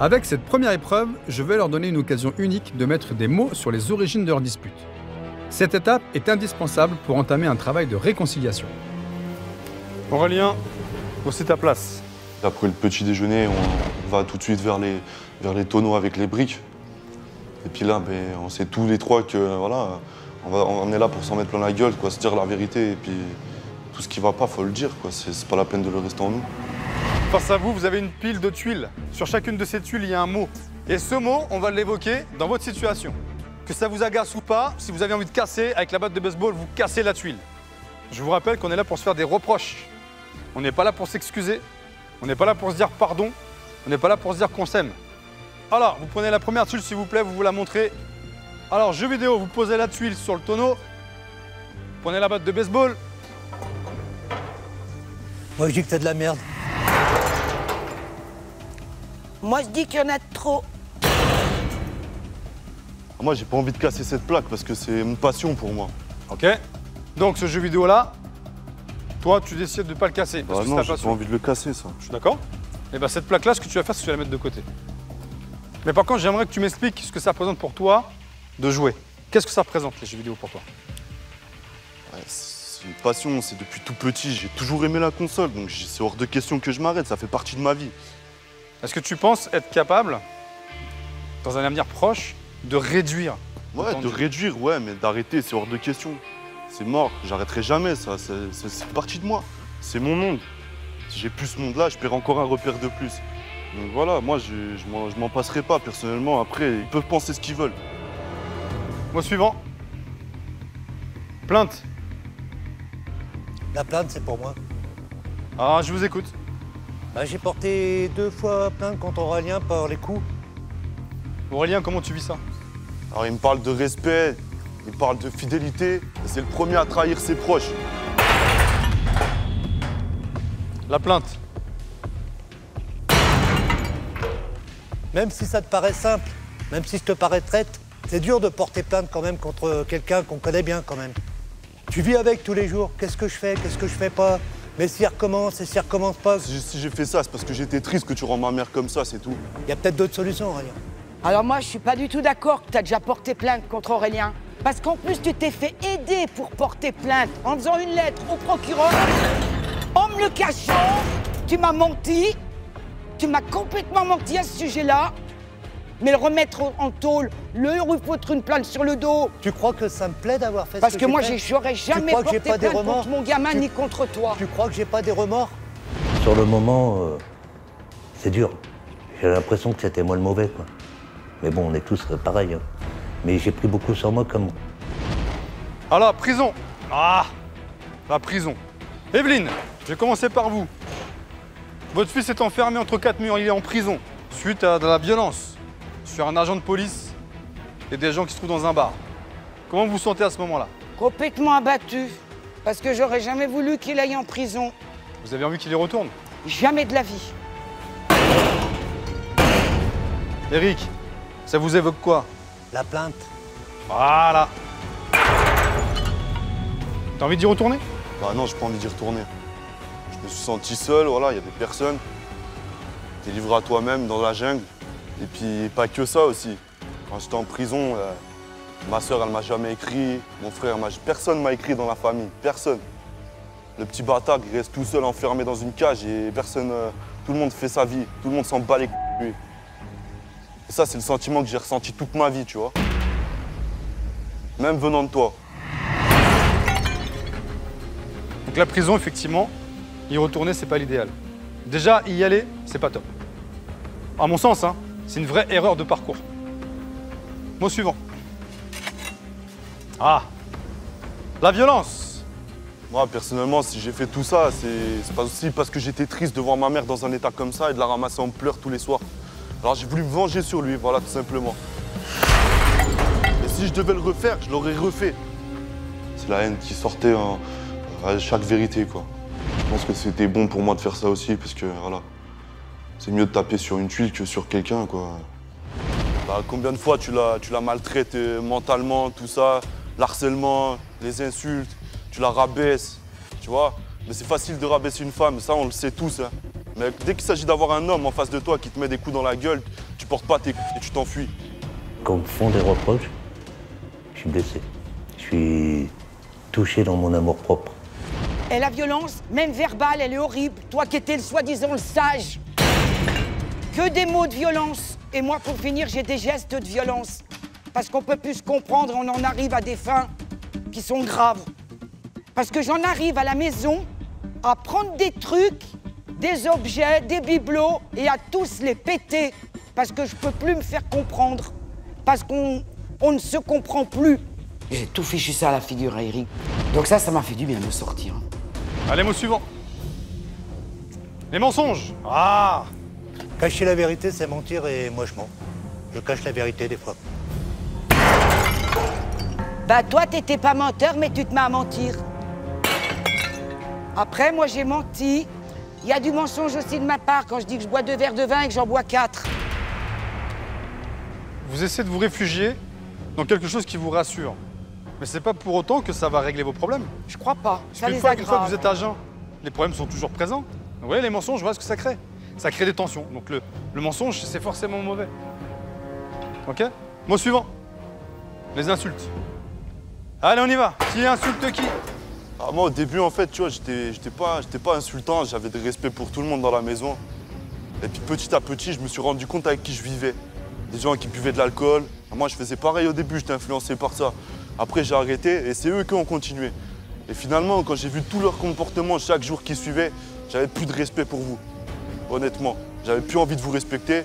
Avec cette première épreuve, je vais leur donner une occasion unique de mettre des mots sur les origines de leur dispute. Cette étape est indispensable pour entamer un travail de réconciliation. Aurélien, aussi ta place. après le petit déjeuner, on va tout de suite vers les, vers les tonneaux avec les briques. Et puis là, ben, on sait tous les trois que voilà, on, va, on est là pour s'en mettre plein la gueule, quoi, se dire la vérité. Et puis tout ce qui va pas, faut le dire, quoi. C'est c'est pas la peine de le rester en nous. Face à vous, vous avez une pile de tuiles. Sur chacune de ces tuiles, il y a un mot. Et ce mot, on va l'évoquer dans votre situation. Que ça vous agace ou pas, si vous avez envie de casser avec la batte de baseball, vous cassez la tuile. Je vous rappelle qu'on est là pour se faire des reproches. On n'est pas là pour s'excuser. On n'est pas là pour se dire pardon. On n'est pas là pour se dire qu'on s'aime. Alors, vous prenez la première tuile, s'il vous plaît, vous vous la montrez. Alors, jeu vidéo, vous posez la tuile sur le tonneau. Vous prenez la batte de baseball. Moi, je dis que c'est de la merde. Moi je dis qu'il y en a trop. Moi, j'ai pas envie de casser cette plaque parce que c'est une passion pour moi. Ok Donc, ce jeu vidéo-là, toi, tu décides de ne pas le casser. Parce Bah que non, j'ai pas envie de le casser, ça. Je suis d'accord Et bien cette plaque-là, ce que tu vas faire, c'est que tu vas la mettre de côté. Mais par contre, j'aimerais que tu m'expliques ce que ça représente pour toi de jouer. Qu'est-ce que ça représente, les jeux vidéo, pour toi? Ouais, c'est une passion, c'est depuis tout petit. J'ai toujours aimé la console, donc c'est hors de question que je m'arrête. Ça fait partie de ma vie. Est-ce que tu penses être capable, dans un avenir proche, de réduire Ouais, de réduire, ouais, mais d'arrêter, c'est hors de question. C'est mort, j'arrêterai jamais, ça. C'est c'est- c'est partie de moi. C'est mon monde. Si j'ai plus ce monde-là, je perds encore un repère de plus. Donc voilà, moi, je, je m'en- je m'en passerai pas, personnellement. Après, ils peuvent penser ce qu'ils veulent. Mot suivant. Plainte. La plainte, c'est pour moi. Ah, je vous écoute. Bah, J'ai porté deux fois plainte contre Aurélien par les coups. Aurélien, comment tu vis ça? Alors, il me parle de respect, il parle de fidélité, et c'est le premier à trahir ses proches. La plainte. Même si ça te paraît simple, même si je te parais traite, c'est dur de porter plainte quand même contre quelqu'un qu'on connaît bien quand même. Tu vis avec tous les jours. Qu'est-ce que je fais Qu'est-ce que je fais pas? Mais s'il recommence et s'il recommence pas, Si si j'ai fait ça, c'est parce que j'étais triste que tu rends ma mère comme ça, c'est tout. il y a peut-être d'autres solutions, Aurélien. Alors moi je suis pas du tout d'accord que tu as déjà porté plainte contre Aurélien. Parce qu'en plus tu t'es fait aider pour porter plainte en faisant une lettre au procureur, en me le cachant, tu m'as menti, tu m'as complètement menti à ce sujet-là. Mais le remettre en- tôle, le lui foutre une plainte sur le dos, Tu crois que ça me plaît d'avoir fait parce ce que moi j'aurais jamais porté pas des plainte remords contre mon gamin Tu- ni contre toi. Tu crois que j'ai pas des remords? Sur le moment, euh, c'est dur. J'ai l'impression que c'était moi le mauvais, quoi. Mais bon, on est tous euh, pareils. hein. Mais j'ai pris beaucoup sur moi comme Alors, prison. Ah La prison. Evelyne, je vais commencer par vous. Votre fils est enfermé entre quatre murs, il est en prison, suite à de la violence sur un agent de police et des gens qui se trouvent dans un bar. Comment vous vous sentez à ce moment-là? Complètement abattu, parce que j'aurais jamais voulu qu'il aille en prison. Vous avez envie qu'il y retourne? Jamais de la vie. Eric, ça vous évoque quoi? La plainte. Voilà. T'as envie d'y retourner? Bah non, j'ai pas envie d'y retourner. Je me suis senti seul, voilà, il y a des personnes. T'es livré à toi-même dans la jungle. Et puis pas que ça aussi. Quand j'étais en prison, euh, ma soeur elle m'a jamais écrit, mon frère m'a personne m'a écrit dans la famille, personne. Le petit bâtard, il reste tout seul enfermé dans une cage et personne. euh, tout le monde fait sa vie. Tout le monde s'en bat les couilles. Et ça, c'est le sentiment que j'ai ressenti toute ma vie, tu vois. Même venant de toi. Donc la prison, effectivement, y retourner, c'est pas l'idéal. Déjà, y aller, c'est pas top. À mon sens, hein, c'est une vraie erreur de parcours. Mot suivant. Ah La violence Moi, personnellement, si j'ai fait tout ça, c'est c'est pas aussi parce que j'étais triste de voir ma mère dans un état comme ça et de la ramasser en pleurs tous les soirs. Alors j'ai voulu me venger sur lui, voilà, tout simplement. Et si je devais le refaire, je l'aurais refait. C'est la haine qui sortait en- à chaque vérité, quoi. Je pense que c'était bon pour moi de faire ça aussi, parce que, voilà, c'est mieux de taper sur une tuile que sur quelqu'un, quoi. Bah, combien de fois tu l'as maltraité mentalement, tout ça, l'harcèlement, les insultes, tu la rabaisses, tu vois. Mais c'est facile de rabaisser une femme, ça on le sait tous. hein. Mais dès qu'il s'agit d'avoir un homme en face de toi qui te met des coups dans la gueule, tu portes pas tes coups et tu t'enfuis. Quand me font des reproches, je suis blessé. Je suis touché dans mon amour propre. Et la violence, même verbale, elle est horrible. Toi qui étais le soi-disant le sage. Que des mots de violence. Et moi, pour finir, j'ai des gestes de violence. Parce qu'on peut plus se comprendre, on en arrive à des fins qui sont graves. Parce que j'en arrive à la maison à prendre des trucs, des objets, des bibelots et à tous les péter. Parce que je peux plus me faire comprendre. Parce qu'on on ne se comprend plus. J'ai tout fichu ça à la figure à Eric. Donc ça, ça m'a fait du bien de sortir. Allez, mot suivant. Les mensonges Ah Cacher la vérité, c'est mentir et moi je mens. Je cache la vérité des fois. Bah toi, t'étais pas menteur, mais tu te mets à mentir. Après, moi, j'ai menti. Il y a du mensonge aussi de ma part quand je dis que je bois deux verres de vin et que j'en bois quatre. Vous essayez de vous réfugier dans quelque chose qui vous rassure. Mais c'est pas pour autant que ça va régler vos problèmes. Je crois pas. Ça Une les fois, une fois que vous êtes à jeun, les problèmes sont toujours présents. Vous voyez, les mensonges, voilà ce que ça crée. Ça crée des tensions. Donc le, le mensonge, c'est forcément mauvais. Ok? Mot suivant. Les insultes. Allez, on y va. Qui insulte qui? Ah, moi, au début, en fait, tu vois, j'étais pas, pas insultant, j'avais des respect pour tout le monde dans la maison. Et puis petit à petit, je me suis rendu compte avec qui je vivais. Des gens qui buvaient de l'alcool. Moi, je faisais pareil au début, j'étais influencé par ça. Après, j'ai arrêté et c'est eux qui ont continué. Et finalement, quand j'ai vu tout leur comportement chaque jour qui suivait, j'avais plus de respect pour vous. Honnêtement, j'avais plus envie de vous respecter.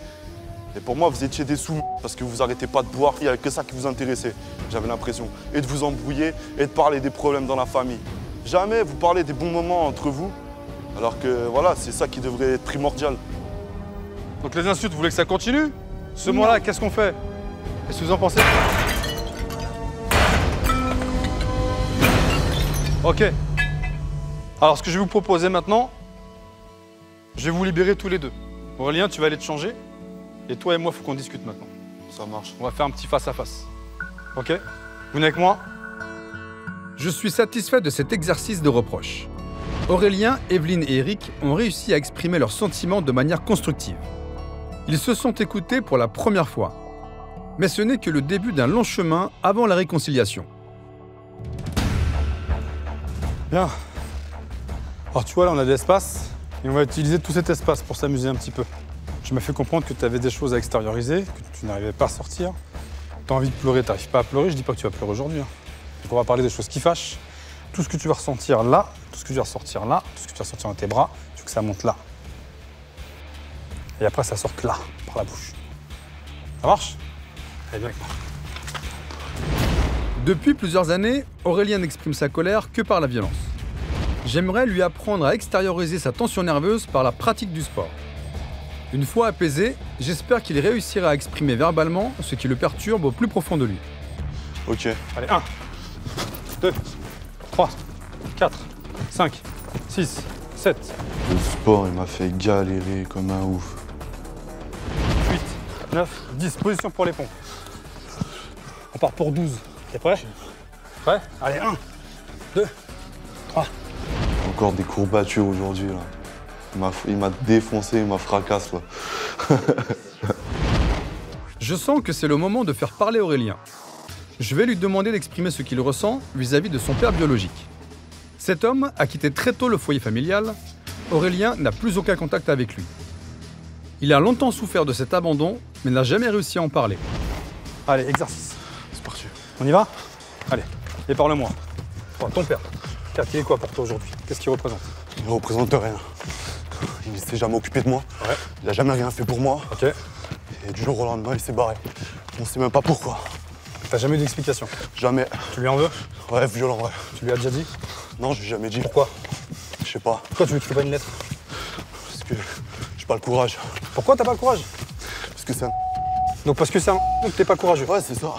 Et pour moi, vous étiez des sous parce que vous arrêtez pas de boire, il n'y avait que ça qui vous intéressait, j'avais l'impression. Et de vous embrouiller et de parler des problèmes dans la famille. Jamais vous parlez des bons moments entre vous, alors que voilà, c'est ça qui devrait être primordial. Donc les insultes, vous voulez que ça continue? Ce mois-là, qu'est-ce qu'on fait? Qu'est-ce que vous en pensez? Ok. Alors ce que je vais vous proposer maintenant, je vais vous libérer tous les deux. Aurélien, tu vas aller te changer. Et toi et moi, il faut qu'on discute maintenant. Ça marche. On va faire un petit face-à-face. Ok? Vous venez avec moi? Je suis satisfait de cet exercice de reproche. Aurélien, Evelyne et Eric ont réussi à exprimer leurs sentiments de manière constructive. Ils se sont écoutés pour la première fois. Mais ce n'est que le début d'un long chemin avant la réconciliation. Bien. Alors tu vois, là, on a de l'espace. Et on va utiliser tout cet espace pour s'amuser un petit peu. Tu m'as fait comprendre que tu avais des choses à extérioriser, que tu n'arrivais pas à sortir. Tu as envie de pleurer, tu n'arrives pas à pleurer. Je dis pas que tu vas pleurer aujourd'hui. hein. Donc on va parler des choses qui fâchent. Tout ce que tu vas ressentir là, tout ce que tu vas ressentir là, tout ce que tu vas ressentir dans tes bras, tu veux que ça monte là. Et après, ça sorte là, par la bouche. Ça marche? Allez, viens avec moi. Depuis plusieurs années, Aurélien n'exprime sa colère que par la violence. J'aimerais lui apprendre à extérioriser sa tension nerveuse par la pratique du sport. Une fois apaisé, j'espère qu'il réussira à exprimer verbalement ce qui le perturbe au plus profond de lui. Ok. Allez, 1, 2, 3, 4, 5, 6, 7, Le sport, il m'a fait galérer comme un ouf. 8, 9, 10. Position pour les pompes. On part pour 12. T'es prêt? Prêt? Allez, 1, 2, 3. Encore des courbatures aujourd'hui, là. Il m'a- Il m'a défoncé, il m'a fracassé, là. Je sens que c'est le moment de faire parler Aurélien. Je vais lui demander d'exprimer ce qu'il ressent vis-à-vis de son père biologique. Cet homme a quitté très tôt le foyer familial. Aurélien n'a plus aucun contact avec lui. Il a longtemps souffert de cet abandon, mais n'a jamais réussi à en parler. Allez, exercice. C'est parti. On y va? Allez, et parle-moi. Oh, ton père. Il est quoi pour toi aujourd'hui? Qu'est-ce qu'il représente? Il ne représente rien. Il ne s'est jamais occupé de moi. Ouais. Il n'a jamais rien fait pour moi. Ok. Et du jour au lendemain, il s'est barré. On sait même pas pourquoi. T'as jamais eu d'explication Jamais. Tu lui en veux Ouais, violent, ouais. Tu lui as déjà dit Non, je lui ai jamais dit. Pourquoi Je sais pas. Pourquoi tu lui écris pas une lettre Parce que j'ai pas le courage. Pourquoi t'as pas le courage Parce que c'est un. Donc parce que c'est un donc t'es pas courageux. Ouais, c'est ça.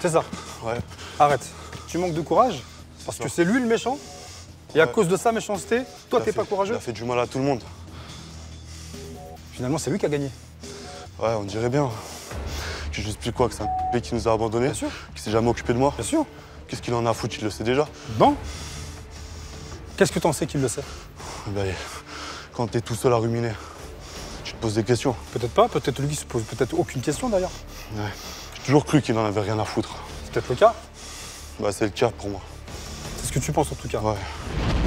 C'est ça. Ouais. Arrête. Tu manques de courage parce que c'est lui le méchant. Et à Ouais. cause de sa méchanceté, toi t'es pas courageux. Il a fait du mal à tout le monde. Finalement, c'est lui qui a gagné. Ouais, on dirait bien. Que j'explique quoi Que c'est un p qui nous a abandonnés Bien sûr. Qui s'est jamais occupé de moi Bien sûr. Qu'est-ce qu'il en a à foutre Il le sait déjà. Non Qu'est-ce que t'en sais qu'il le sait? Ben, quand t'es tout seul à ruminer, tu te poses des questions. Peut-être pas, peut-être lui qui se pose peut-être aucune question d'ailleurs. Ouais. J'ai toujours cru qu'il en avait rien à foutre. C'est peut-être le cas. Bah, c'est le cas pour moi. C'est ce que tu penses en tout cas. Ouais.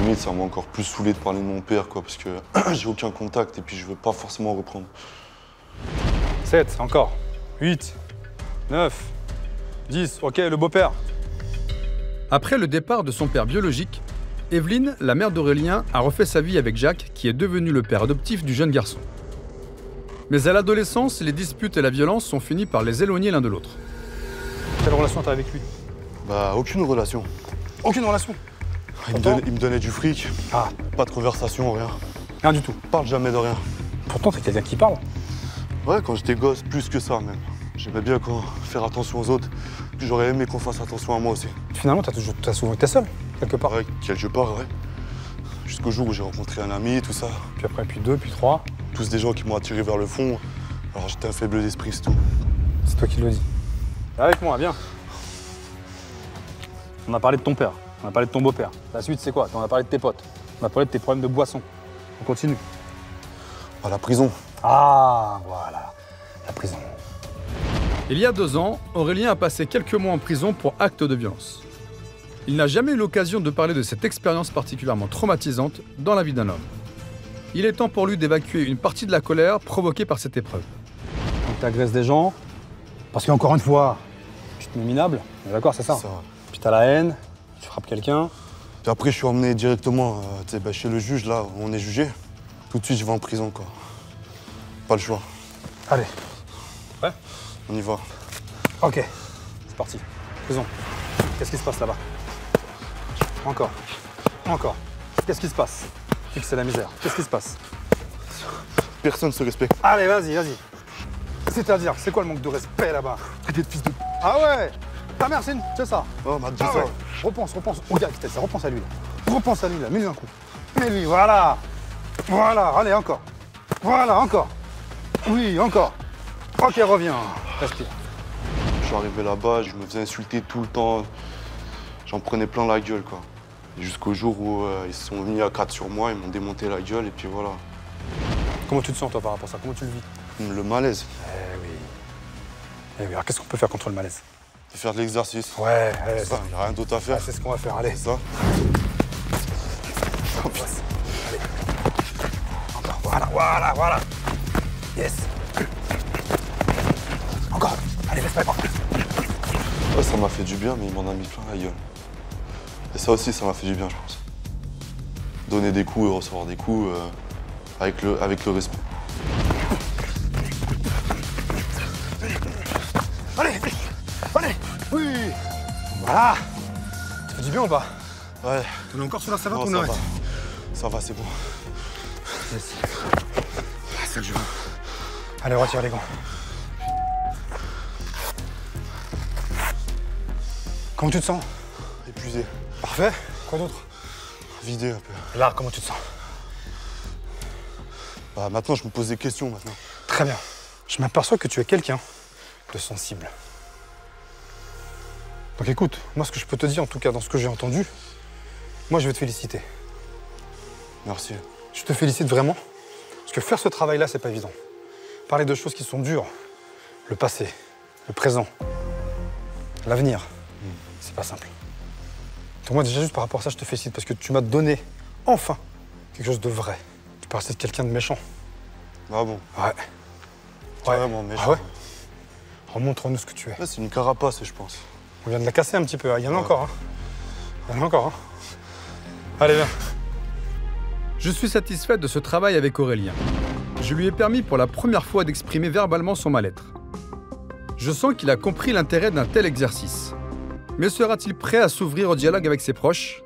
Limite, ça m'a encore plus saoulé de parler de mon père, quoi, parce que j'ai aucun contact et puis je veux pas forcément reprendre. 7, encore. 8, 9, 10. Ok, le beau-père. Après le départ de son père biologique, Evelyne, la mère d'Aurélien, a refait sa vie avec Jacques, qui est devenu le père adoptif du jeune garçon. Mais à l'adolescence, les disputes et la violence sont finis par les éloigner l'un de l'autre. Quelle relation t'as avec lui? Bah, aucune relation. Aucune relation? Il me, donnait, il me donnait du fric, Ah, pas de conversation, rien. rien du tout. Parle jamais de rien. Pourtant, t'es quelqu'un qui parle. Ouais, quand j'étais gosse, plus que ça même. J'aimais bien quand faire attention aux autres. Puis J'aurais aimé qu'on fasse attention à moi aussi. Finalement, t'as toujours- t'as souvent été seul, quelque part. Ouais, quelque part, ouais. Jusqu'au jour où j'ai rencontré un ami, tout ça. Puis après, puis deux, puis trois. Tous des gens qui m'ont attiré vers le fond. Alors j'étais un faible d'esprit, c'est tout. C'est toi qui le dis. Avec moi, viens. On a parlé de ton père, on a parlé de ton beau-père. La suite, c'est quoi? On a parlé de tes potes, on a parlé de tes problèmes de boisson. On continue. À la prison. Ah, voilà, la prison. Il y a deux ans, Aurélien a passé quelques mois en prison pour acte de violence. Il n'a jamais eu l'occasion de parler de cette expérience particulièrement traumatisante dans la vie d'un homme. Il est temps pour lui d'évacuer une partie de la colère provoquée par cette épreuve. Donc t'agresses des gens, parce qu'encore une fois, tu te mets minable, on est d'accord, c'est ça? Ça. Puis t'as la haine, tu frappes quelqu'un. Puis après, je suis emmené directement euh, bah, chez le juge, là, où on est jugé. Tout de suite, je vais en prison, quoi. Pas le choix. Allez, On y va. ok, c'est parti. Prison. Qu'est-ce qui se passe là-bas? Encore, encore. Qu'est-ce qui se passe? Que c'est la misère. Qu'est-ce qui se passe? Personne se respecte. Allez, vas-y, vas-y. C'est-à-dire, c'est quoi le manque de respect là-bas? Des fils de... Ah ouais Ta mère, c'est une... C'est ça. Oh, on m'a Ah ouais. Repense, repense. Au gars qui t'a ça, repense à lui là. Repense à lui là, mets-lui un coup. Mets-lui, voilà. Voilà, allez, encore. Voilà, encore. Oui, encore. Ok, reviens. Respire. Je suis arrivé là-bas, je me faisais insulter tout le temps. J'en prenais plein la gueule, quoi. Jusqu'au jour où euh, ils se sont mis à quatre sur moi, ils m'ont démonté la gueule, et puis voilà. Comment tu te sens toi par rapport à ça? Comment tu le vis? Le malaise. Eh oui. Eh oui, alors qu'est-ce qu'on peut faire contre le malaise? De faire de l'exercice. Ouais, C'est ça, il n'y a rien d'autre à faire. c'est ce qu'on va faire, allez. C'est ça. Oh. Allez. Encore, voilà, voilà, voilà. Yes. Encore. Allez, laisse pas. Ouais, ça m'a fait du bien, mais il m'en a mis plein la gueule. Et ça aussi, ça m'a fait du bien, je pense. Donner des coups et recevoir des coups euh, avec, le, avec le respect. Allez, allez, oui. Voilà. Ça fait du bien ou pas? Ouais, On est encore sur la savate non, ou on ça va. Ça va, c'est bon. Yes. Ah, c'est le jeu. Allez, retire les gants. Comment tu te sens? Épuisé, Parfait. Quoi d'autre? Vidé un peu. Là, comment tu te sens? Bah, maintenant, je me pose des questions maintenant. Très bien. Je m'aperçois que tu es quelqu'un de sensible. Donc écoute, moi ce que je peux te dire, en tout cas dans ce que j'ai entendu, moi je vais te féliciter. Merci. Je te félicite vraiment, parce que faire ce travail-là, c'est pas évident. Parler de choses qui sont dures, le passé, le présent, l'avenir, c'est pas simple. Donc moi déjà juste par rapport à ça, je te félicite parce que tu m'as donné enfin quelque chose de vrai. Tu paraissais de quelqu'un de méchant. Ah bon? Ouais. Carrément méchant. Ah ouais? Remontre-nous ce que tu es. Là, c'est une carapace, je pense. On vient de la casser un petit peu. hein. Il y en a encore. Hein. Il y en a encore. hein. Allez, viens. Je suis satisfait de ce travail avec Aurélien. Je lui ai permis pour la première fois d'exprimer verbalement son mal-être. Je sens qu'il a compris l'intérêt d'un tel exercice. Mais sera-t-il prêt à s'ouvrir au dialogue avec ses proches?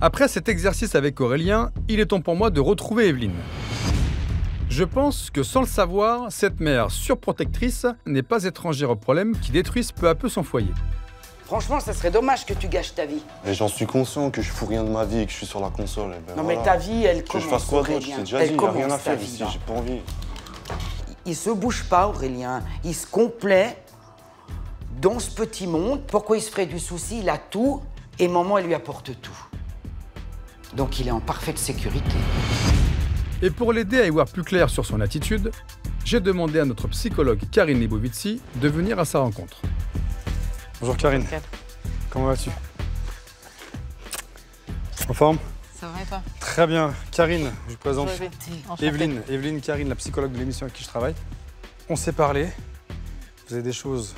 Après cet exercice avec Aurélien, il est temps pour moi de retrouver Evelyne. Je pense que sans le savoir, cette mère surprotectrice n'est pas étrangère aux problèmes qui détruisent peu à peu son foyer. Franchement, ça serait dommage que tu gâches ta vie. Et j'en suis conscient que je fous rien de ma vie et que je suis sur la console. et ben Non, voilà. mais ta vie, elle Que commence. je fasse quoi d'autre Je t'ai déjà Elle dit, il a rien à faire vie, ici, là. j'ai pas envie. Il se bouge pas, Aurélien. Il se complaît dans ce petit monde. Pourquoi il se ferait du souci? Il a tout et maman, elle lui apporte tout. Donc il est en parfaite sécurité. Et pour l'aider à y voir plus clair sur son attitude, j'ai demandé à notre psychologue Karine Lebovici de venir à sa rencontre. Bonjour Karine. Comment vas-tu? En forme? Ça va et toi? Très bien. Karine, je vous présente. Evelyne. Evelyne Karine, la psychologue de l'émission avec qui je travaille. On s'est parlé. Vous avez des choses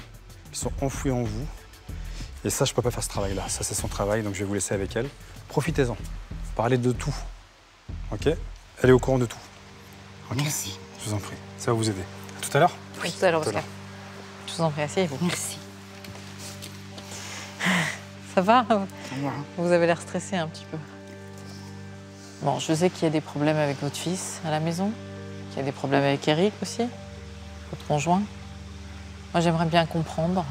qui sont enfouies en vous. Et ça, je peux pas faire ce travail-là. Ça, c'est son travail, donc je vais vous laisser avec elle. Profitez-en. Parlez de tout. Ok? Elle est au courant de tout. Merci. Je vous en prie. Ça va vous aider. À tout à l'heure Oui, tout à l'heure, Oscar. Je vous en prie, asseyez-vous. Merci. Ça va. Vous avez l'air stressé un petit peu. Bon, je sais qu'il y a des problèmes avec votre fils à la maison, qu'il y a des problèmes avec Eric aussi, votre conjoint. Moi, j'aimerais bien comprendre,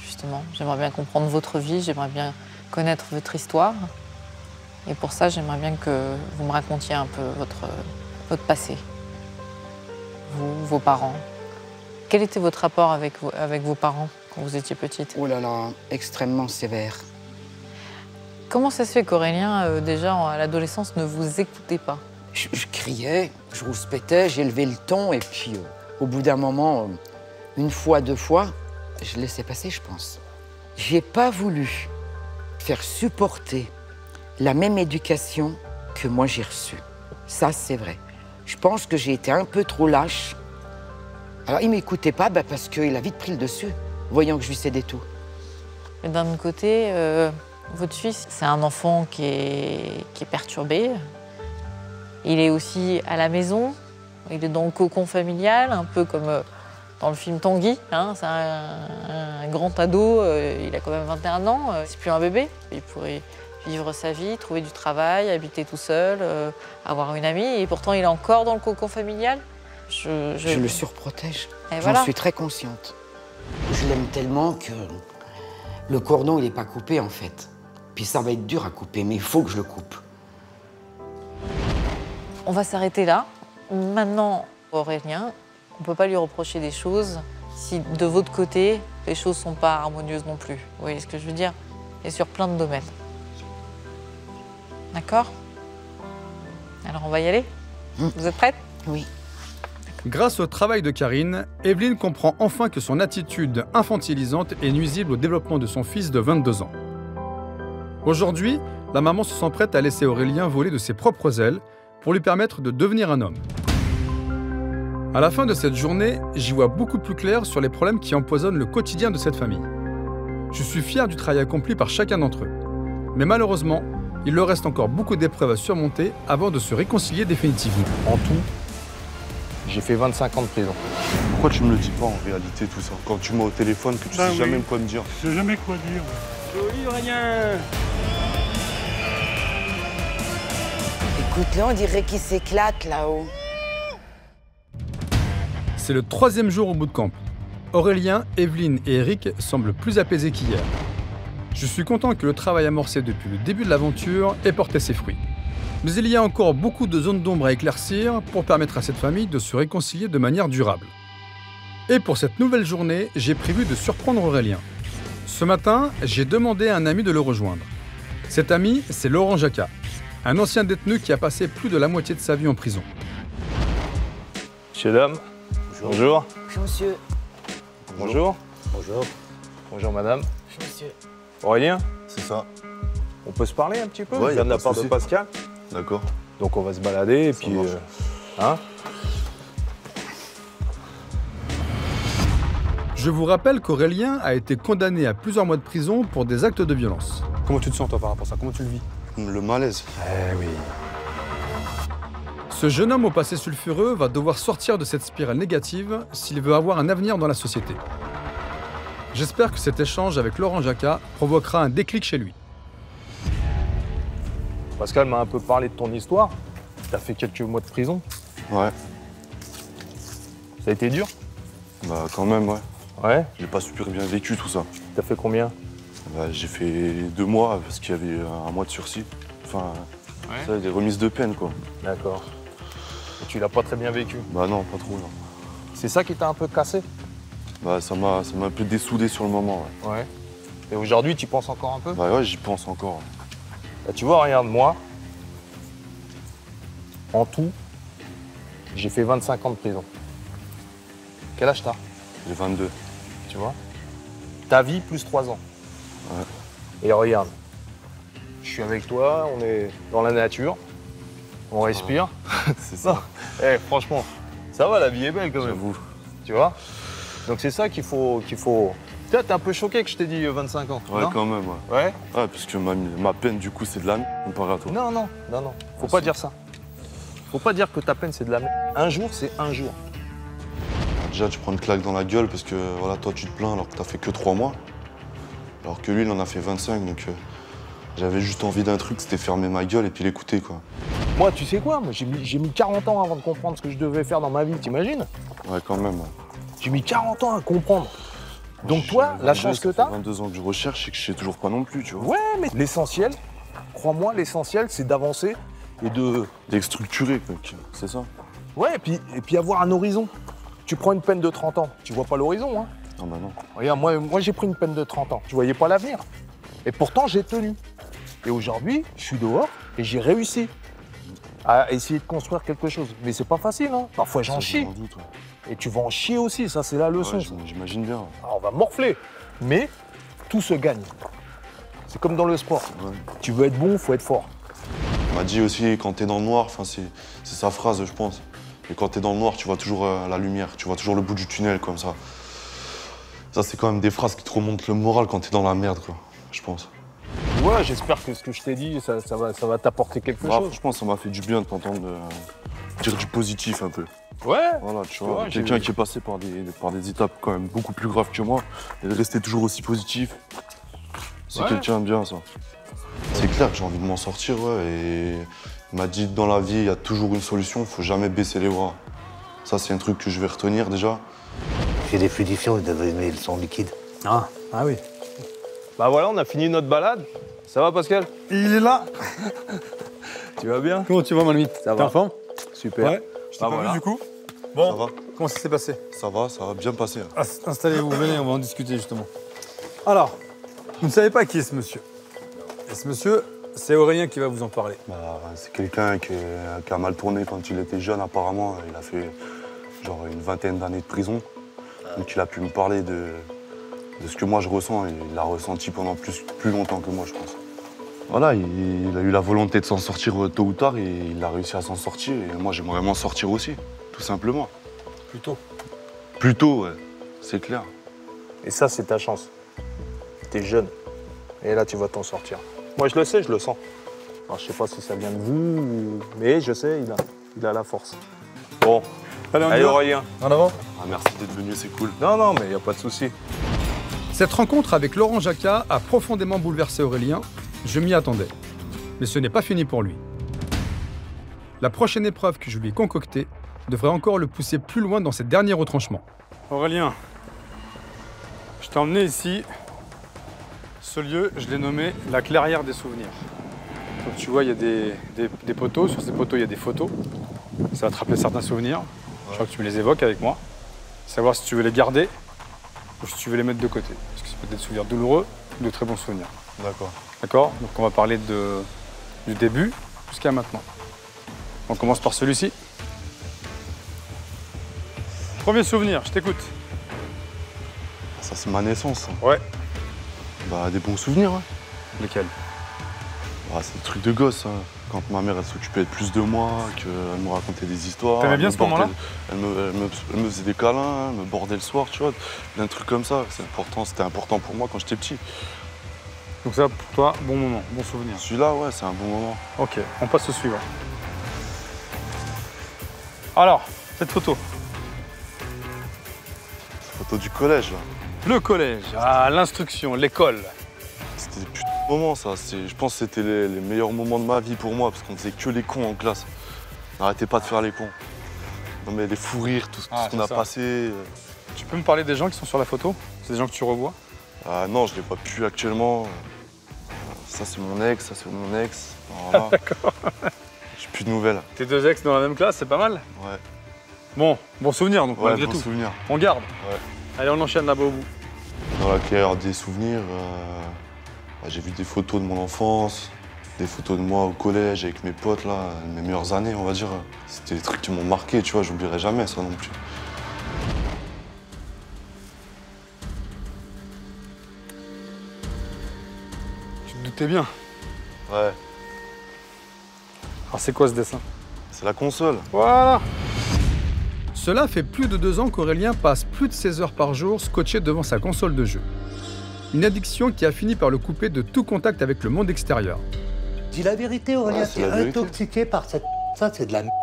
justement. J'aimerais bien comprendre votre vie, j'aimerais bien connaître votre histoire. Et pour ça, j'aimerais bien que vous me racontiez un peu votre, votre passé. Vous, vos parents. Quel était votre rapport avec vos parents? Quand vous étiez petite Oh là là, extrêmement sévère. Comment ça se fait qu'Aurélien, euh, déjà à l'adolescence, ne vous écoutait pas? Je, je criais, je rouspétais, levé le ton et puis euh, au bout d'un moment, euh, une fois, deux fois, je laissais passer, je pense. J'ai pas voulu faire supporter la même éducation que moi j'ai reçue. Ça, c'est vrai. Je pense que j'ai été un peu trop lâche. Alors, il m'écoutait pas bah, parce qu'il a vite pris le dessus, voyant que je lui cédais tout. D'un autre côté, euh, votre fils, c'est un enfant qui est, qui est perturbé. Il est aussi à la maison, il est dans le cocon familial, un peu comme euh, dans le film Tanguy. hein. c'est un, un grand ado, euh, il a quand même 21 ans, euh, c'est plus un bébé. Il pourrait vivre sa vie, trouver du travail, habiter tout seul, euh, avoir une amie, et pourtant il est encore dans le cocon familial. Je, Je le surprotège. J'en voilà. suis très consciente. Je l'aime tellement que le cordon, il n'est pas coupé en fait. Puis ça va être dur à couper, mais il faut que je le coupe. On va s'arrêter là. Maintenant, Aurélien, on ne peut pas lui reprocher des choses si de votre côté, les choses ne sont pas harmonieuses non plus. Vous voyez ce que je veux dire? Et sur plein de domaines. D'accord? Alors on va y aller? Vous êtes prête Oui. Grâce au travail de Karine, Evelyne comprend enfin que son attitude infantilisante est nuisible au développement de son fils de 22 ans. Aujourd'hui, la maman se sent prête à laisser Aurélien voler de ses propres ailes pour lui permettre de devenir un homme. À la fin de cette journée, j'y vois beaucoup plus clair sur les problèmes qui empoisonnent le quotidien de cette famille. Je suis fier du travail accompli par chacun d'entre eux. Mais malheureusement, il leur reste encore beaucoup d'épreuves à surmonter avant de se réconcilier définitivement. En tout, j'ai fait 25 ans de prison. Pourquoi tu me le dis pas en réalité tout ça Quand tu m'as au téléphone, que tu Bah sais oui. jamais quoi me dire. Je sais jamais quoi dire. Joli, rien. Écoute-le, on dirait qu'il s'éclate là-haut. C'est le troisième jour au bootcamp. Aurélien, Evelyne et Eric semblent plus apaisés qu'hier. Je suis content que le travail amorcé depuis le début de l'aventure ait porté ses fruits. Mais il y a encore beaucoup de zones d'ombre à éclaircir pour permettre à cette famille de se réconcilier de manière durable. Et pour cette nouvelle journée, j'ai prévu de surprendre Aurélien. Ce matin, j'ai demandé à un ami de le rejoindre. Cet ami, c'est Laurent Jacquat, un ancien détenu qui a passé plus de la moitié de sa vie en prison. Monsieur dame, bonjour. Bonjour, monsieur. Bonjour. Bonjour. Bonjour madame. Bonjour, monsieur. Aurélien C'est ça. On peut se parler un petit peu? Ouais, Je y a viens de la part de. Pascal. D'accord. Donc on va se balader et puis. marche. euh, hein Je vous rappelle qu'Aurélien a été condamné à plusieurs mois de prison pour des actes de violence. Comment tu te sens toi par rapport à ça? Comment tu le vis? Le malaise. Eh oui. Ce jeune homme au passé sulfureux va devoir sortir de cette spirale négative s'il veut avoir un avenir dans la société. J'espère que cet échange avec Laurent Jacquat provoquera un déclic chez lui. Pascal m'a un peu parlé de ton histoire. T'as fait quelques mois de prison. Ouais. Ça a été dur Bah quand même, ouais. Ouais. J'ai pas super bien vécu tout ça. T'as fait combien? Bah, j'ai fait deux mois parce qu'il y avait un mois de sursis. Enfin, ça, des remises de peine, quoi. D'accord. Et tu l'as pas très bien vécu? Bah non, pas trop, non. C'est ça qui t'a un peu cassé? Bah ça m'a ça m'a un peu dessoudé sur le moment, ouais. Ouais. Et aujourd'hui, tu penses encore un peu? Bah ouais, j'y pense encore. Bah, tu vois, regarde, moi, en tout, j'ai fait 25 ans de prison. Quel âge t'as J'ai 22. Tu vois? Ta vie plus 3 ans. Ouais. Et regarde, je suis avec toi, on est dans la nature, on respire. C'est ça. Eh, franchement, ça va, la vie est belle quand même. J'avoue. Tu vois? Donc c'est ça qu'il faut. qu'il faut... Toi, t'es un peu choqué que je t'ai dit euh, 25 ans. Ouais, non quand même, ouais. Ouais Ouais, parce que ma, ma peine, du coup, c'est de la merde comparé à toi. Non, non, non, non. Faut Ah, pas dire ça. Faut pas dire que ta peine c'est de la merde. Un jour, c'est un jour. Déjà, tu prends une claque dans la gueule parce que voilà, toi, tu te plains alors que t'as fait que trois mois. Alors que lui, il en a fait 25, donc euh, j'avais juste envie d'un truc, c'était fermer ma gueule et puis l'écouter, quoi. Moi, tu sais quoi Moi, j'ai mis, j'ai mis 40 ans avant de comprendre ce que je devais faire dans ma vie, t'imagines? Ouais, quand même. ouais. J'ai mis 40 ans à comprendre. Donc toi, la 22, chance que fait t'as 22 ans que je recherche et que je sais toujours pas non plus, tu vois. Ouais, mais l'essentiel, crois-moi, l'essentiel, c'est d'avancer et de... D'être structuré, c'est ça. Ouais, et puis, et puis avoir un horizon. Tu prends une peine de 30 ans, tu vois pas l'horizon, hein Ah bah non. Regarde, moi, moi j'ai pris une peine de 30 ans. Je voyais pas l'avenir. Et pourtant, j'ai tenu. Et aujourd'hui, je suis dehors et j'ai réussi à essayer de construire quelque chose. Mais c'est pas facile, hein. Parfois, j'en chie. m'en doute, ouais. Et tu vas en chier aussi, ça, c'est la leçon. Ouais, J'imagine bien. Alors, on va morfler. Mais tout se gagne. C'est comme dans le sport. Ouais. Tu veux être bon, faut être fort. On m'a dit aussi, quand t'es dans le noir, c'est c'est sa phrase, je pense. Et quand t'es dans le noir, tu vois toujours euh, la lumière, tu vois toujours le bout du tunnel, comme ça. Ça, c'est quand même des phrases qui te remontent le moral quand t'es dans la merde, quoi, je pense. Ouais, j'espère que ce que je t'ai dit, ça, ça va, ça va t'apporter quelque Ouais, chose. je pense que ça m'a fait du bien de t'entendre euh, dire du positif un peu. Ouais. Voilà, tu vois, quelqu'un qui est passé par des, par des étapes quand même beaucoup plus graves que moi, et de rester toujours aussi positif, c'est Ouais. quelqu'un de bien, ça. C'est clair que j'ai envie de m'en sortir, ouais, et il m'a dit dans la vie, il y a toujours une solution, faut jamais baisser les bras. Ça, c'est un truc que je vais retenir déjà. Chez les fluidifiants, ils devaient aimer le sang liquide. Ah, ah oui. Bah voilà, on a fini notre balade. Ça va, Pascal? Il est là Tu vas bien? Comment tu vas, mon ami? Ça T'es va. en forme? Super. Ouais. Je t'ai Bah pas voilà. vu du coup. Ça Bon, va comment ça s'est passé? Ça va, ça va bien passer. Ins- Installez-vous, venez, on va en discuter justement. Alors, vous ne savez pas qui est ce monsieur. Et ce monsieur, c'est Aurélien qui va vous en parler. Bah, c'est quelqu'un qui, qui a mal tourné quand il était jeune, apparemment. Il a fait genre une vingtaine d'années de prison. Donc il a pu me parler de, de ce que moi je ressens et il l'a ressenti pendant plus, plus longtemps que moi, je pense. Voilà, il, il a eu la volonté de s'en sortir tôt ou tard et il a réussi à s'en sortir. Et moi, j'aimerais m'en sortir aussi, tout simplement. Plutôt. Plus tôt, ouais, c'est clair. Et ça, c'est ta chance. T'es jeune. Et là, tu vas t'en sortir. Moi, je le sais, je le sens. Alors, je sais pas si ça vient de vous, ou- mais je sais, il a, il a la force. Bon, Allez, on y allez Aurélien. En avant Ah, merci d'être venu, c'est cool. Non, non, mais il n'y a pas de souci. Cette rencontre avec Laurent Jacquat a profondément bouleversé Aurélien. Je m'y attendais. Mais ce n'est pas fini pour lui. La prochaine épreuve que je lui ai concoctée devrait encore le pousser plus loin dans ses derniers retranchements. Aurélien, je t'ai emmené ici. Ce lieu, je l'ai nommé la clairière des souvenirs. Comme tu vois, il y a des poteaux. Sur ces poteaux, il y a des photos. Ça va te rappeler certains souvenirs. Je crois que tu me les évoques avec moi. Savoir si tu veux les garder ou si tu veux les mettre de côté. Des souvenirs douloureux ou de très bons souvenirs. D'accord. D'accord? Donc on va parler de, du début jusqu'à maintenant. On commence par celui-ci. Premier souvenir, je t'écoute. Ça, c'est ma naissance. ça. Ouais. Bah, des bons souvenirs, ouais. Lesquels Bah, c'est des trucs de gosse, hein. Quand ma mère, elle s'occupait plus de moi, qu'elle me racontait des histoires. T'aimais bien ce moment-là elle me, elle, me, elle me faisait des câlins, elle me bordait le soir, tu vois. Plein de trucs comme ça. C'est important, c'était important pour moi quand j'étais petit. Donc ça, pour toi, bon moment, bon souvenir. Celui-là, ouais, c'est un bon moment. Ok, on passe au suivant. Alors, cette photo. Photo du collège, là. Le collège, ah, l'instruction, l'école. C'était ça. Je pense que c'était les, les meilleurs moments de ma vie pour moi, parce qu'on faisait que les cons en classe. N'arrêtez pas de faire les cons. Non, mais les fous rires, tout, tout Ah, ce qu'on a ça. passé. euh. Tu peux me parler des gens qui sont sur la photo? C'est des gens que tu revois? Ah non, je les vois plus actuellement. Ça, c'est mon ex, ça, c'est mon ex. Voilà. D'accord. J'ai plus de nouvelles. Tes deux ex dans la même classe, c'est pas mal Ouais. Bon, bon souvenir donc Ouais, malgré bon tout. souvenir. On garde. Ouais. Allez, on enchaîne là-bas au bout. Dans la carrière des souvenirs, euh, j'ai vu des photos de mon enfance, des photos de moi au collège avec mes potes, là, mes meilleures années, on va dire. C'était des trucs qui m'ont marqué, tu vois, j'oublierai jamais ça non plus. Tu te doutais bien. Ouais. Alors c'est quoi ce dessin? C'est la console. Voilà Cela fait plus de deux ans qu'Aurélien passe plus de 16 heures par jour scotché devant sa console de jeu. Une addiction qui a fini par le couper de tout contact avec le monde extérieur. Dis la vérité, Aurélien, Ouais, c'est t'es intoxiqué par cette. Ça, c'est de la merde.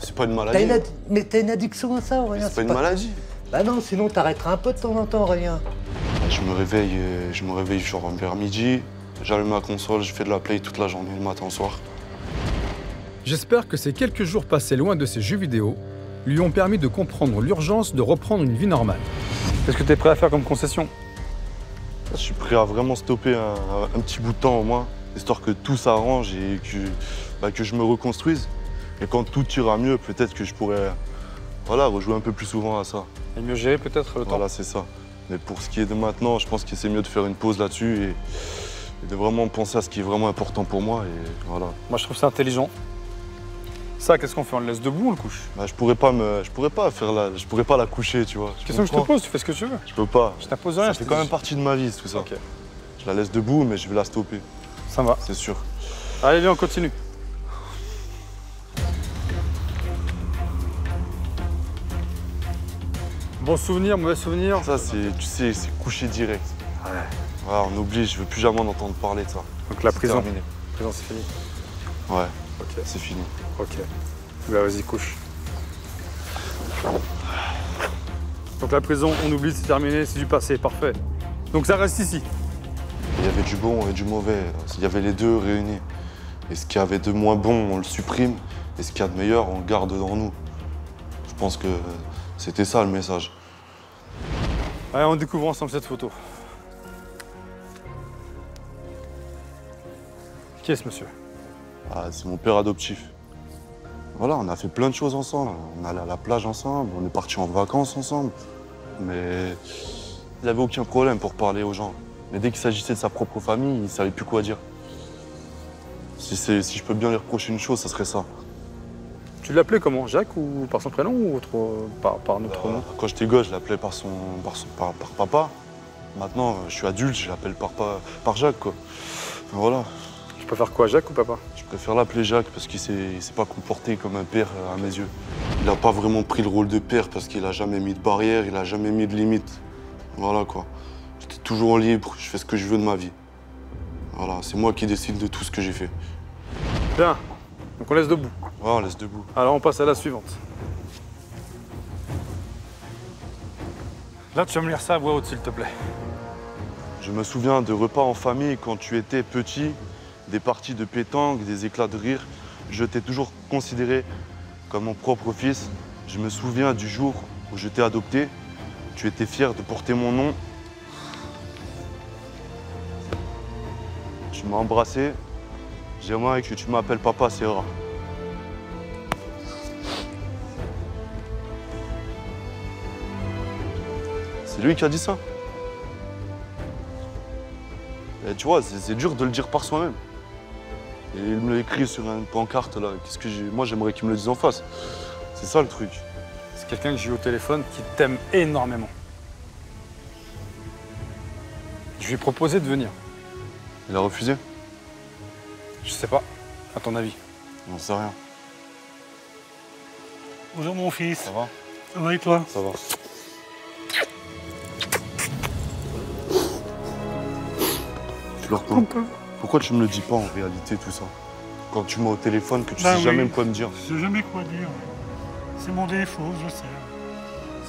C'est pas une maladie. une ad- Mais t'as une addiction à ça, Aurélien. C'est pas une maladie. Bah non, sinon t'arrêteras un peu de temps en temps, Aurélien. Bah, Je me réveille, euh, je me réveille genre vers midi, j'allume ma console, je fais de la play toute la journée, le matin au soir. J'espère que ces quelques jours passés loin de ses jeux vidéo lui ont permis de comprendre l'urgence de reprendre une vie normale. Qu'est-ce que tu es prêt à faire comme concession? Je suis prêt à vraiment stopper un, un petit bout de temps au moins, histoire que tout s'arrange et que, bah, que je me reconstruise. Et quand tout ira mieux, peut-être que je pourrais voilà, rejouer un peu plus souvent à ça. Et mieux gérer peut-être le temps Voilà, c'est ça. Mais pour ce qui est de maintenant, je pense que c'est mieux de faire une pause là-dessus et, et de vraiment penser à ce qui est vraiment important pour moi. Et voilà. Moi je trouve ça intelligent. Ça, qu'est-ce qu'on fait On le laisse debout ou on le couche Bah, je pourrais pas me, je pourrais pas faire la, je pourrais pas la coucher, tu vois. Je Question que je te pose, tu fais ce que tu veux. Je peux pas. Je t'impose rien, Ça fait quand même partie de ma vie, tout ça. Ok. Je la laisse debout, mais je vais la stopper. Ça va. C'est sûr. Allez, viens, on continue. Bon souvenir, mauvais souvenir Ça, c'est, tu sais, c'est coucher direct. Ouais. Voilà, on oublie, je veux plus jamais en entendre parler de ça. Donc la prison. terminé. La prison, c'est fini. Ouais, Ok. c'est fini. Ok. Bah vas-y, couche. Donc la prison, on oublie, c'est terminé, c'est du passé, parfait. Donc ça reste ici. Il y avait du bon et du mauvais. Il y avait les deux réunis. Et ce qu'il y avait de moins bon, on le supprime. Et ce qu'il y a de meilleur, on le garde dans nous. Je pense que c'était ça le message. Allez, on découvre ensemble cette photo. Qui est ce monsieur? Ah, c'est mon père adoptif. Voilà, on a fait plein de choses ensemble. On allait à la plage ensemble, on est partis en vacances ensemble. Mais il n'avait aucun problème pour parler aux gens. Mais dès qu'il s'agissait de sa propre famille, il ne savait plus quoi dire. Si, je peux bien lui reprocher une chose, ce serait ça. Tu l'appelais comment Jacques ou par son prénom ou autre, euh, par, par notre nom Quand j'étais gosse, je l'appelais par, son, par, son- par- par papa. Maintenant, euh, je suis adulte, je l'appelle par, pa- par Jacques. Quoi. Voilà. Tu préfères quoi, Jacques ou papa Je préfère l'appeler Jacques parce qu'il s'est il s'est pas comporté comme un père euh, à mes yeux. Il n'a pas vraiment pris le rôle de père parce qu'il a jamais mis de barrière, il a jamais mis de limite. Voilà quoi. J'étais toujours libre, je fais ce que je veux de ma vie. Voilà, c'est moi qui décide de tout ce que j'ai fait. Bien. Donc on laisse debout. Ouais, on laisse debout. Alors on passe à la suivante. Là, tu vas me lire ça à voix haute, s'il te plaît. Je me souviens de repas en famille quand tu étais petit, des parties de pétanque, des éclats de rire. Je t'ai toujours considéré comme mon propre fils. Je me souviens du jour où je t'ai adopté. Tu étais fier de porter mon nom. Tu m'as embrassé. J'aimerais que tu m'appelles papa, c'est. C'est lui qui a dit ça et tu vois, c'est dur de le dire par soi-même. Et il me l'a écrit sur une pancarte là. Qu'est-ce que j'ai. Moi j'aimerais qu'il me le dise en face. C'est ça le truc. C'est quelqu'un que j'ai eu au téléphone qui t'aime énormément. Je lui ai proposé de venir. Il a refusé? Je sais pas, à ton avis. J'en sais rien. Bonjour mon fils. Ça va? Ça va et toi? Ça va. Pleure pas. Pourquoi tu me le dis pas en réalité tout ça Quand tu m'as au téléphone que tu Bah sais jamais quoi me dire. Je sais jamais quoi dire. C'est mon défaut, je sais.